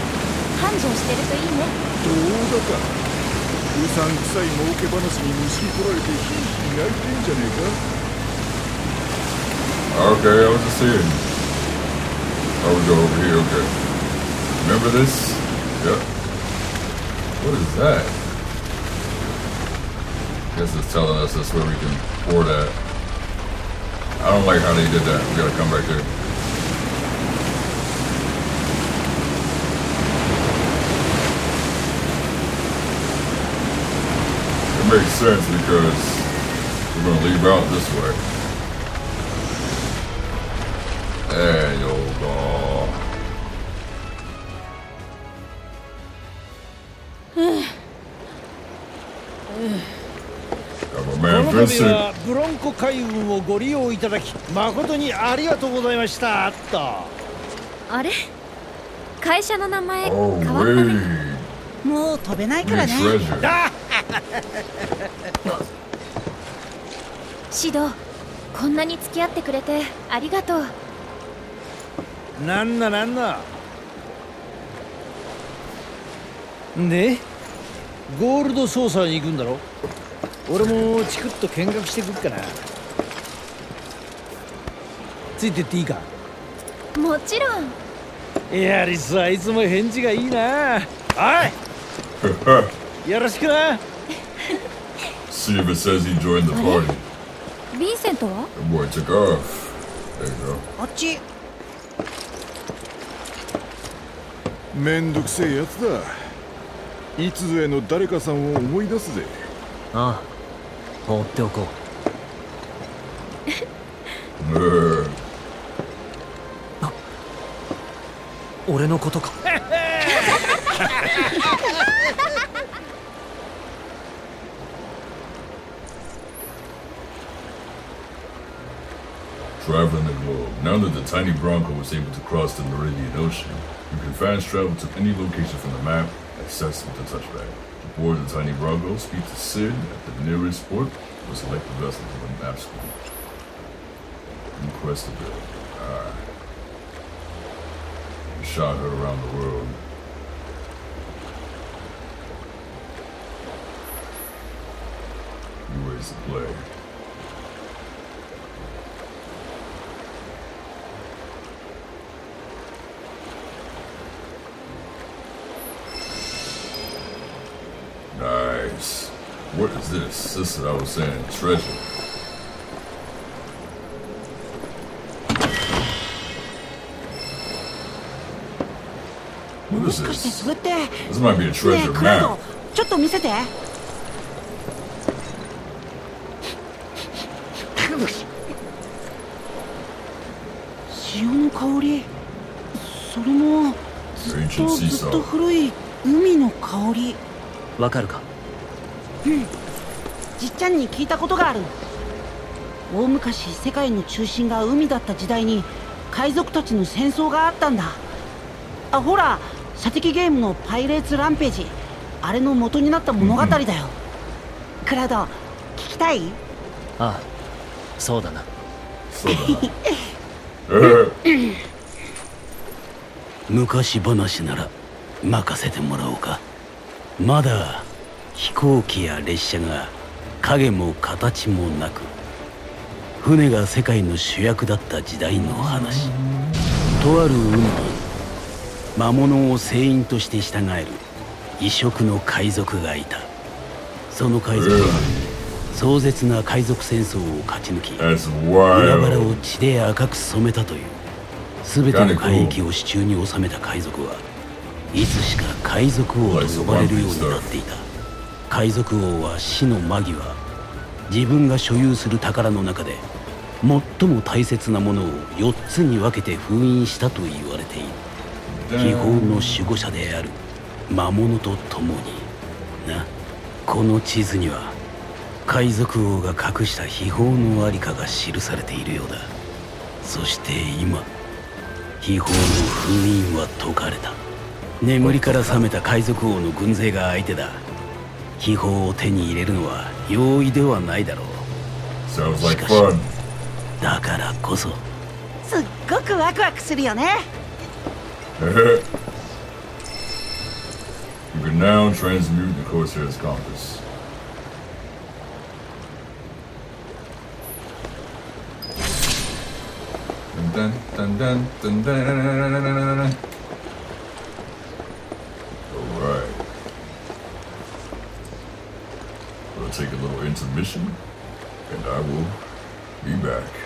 繁盛してるといいね。どうだか。うさんくさい儲け話に虫に取られてヒーヒー泣いてんじゃねえか Okay, I was just seeing. I would go over here, okay. Remember this? Yep. What is that? Guess it's telling us that's where we can pour that. I don't like how they did that. We gotta come back there. It makes sense because we're to leave out this way. There you go. この度はブロンコ海軍をご利用いただき誠にありがとうございましたとあれ会社の名前変わったねもう飛べないからねシドこんなに付き合ってくれてありがとう。なんだなんだでゴールド操作に行くんだろ？俺もチクッと見学してくっかな。ついてっていいか？もちろん。いやリスはいつも返事がいいな。おい！よろしくな。See if it says he joined the party. ヴィンセントは？Boy took off. There you go. あっち。めんどくせえやつだ。いつぞやの誰かさんを思い出すぜ。ああ放っておこう。あ俺のことか Traveling the globe. Now that the tiny Bronco was able to cross the Meridian Ocean, you can fast travel to any location from the map, access with the touchpad. To board the tiny Bronco, speak to Sid at the nearest port, or select the vessel from the map screen. Request a bit. Alright. Shot her around the world. You ways the play. What is this? This is what I was saying. Treasure. What is もしかして this? This might be a ね treasure map. ちょっと見せて潮の香りそれもずっとずっと.古い海の香りわかるかゃんに聞いたことがある大昔世界の中心が海だった時代に海賊たちの戦争があったんだ。あほら射的ゲームの「パイレーツ・ランページ」あれの元になった物語だよ、クラウド聞きたい？ああそうだな。昔話なら任せてもらおうか。まだ飛行機や列車が影も形もなく船が世界の主役だった時代の話とある海に魔物を聖員として従える異色の海賊がいたその海賊は壮絶な海賊戦争を勝ち抜き海原.を血で赤く染めたという全ての海域を手中に収めた海賊はいつしか海賊王と呼ばれるようになっていた海賊王は死の間際自分が所有する宝の中で最も大切なものを4つに分けて封印したと言われている。秘宝の守護者である魔物と共に。なこの地図には海賊王が隠した秘宝のありかが記されているようだ。そして今秘宝の封印は解かれた。眠りから覚めた海賊王の軍勢が相手だ。秘宝を手に入れるのは容易ではないだろう Sounds like fun. だからこそすっごくワクワクするよね you can now transmute the Corsair's compass. Dun, dun, dun, dun, dun, dun, dun, dun, dun, dun. Alright. Take a little intermission, and I will be back.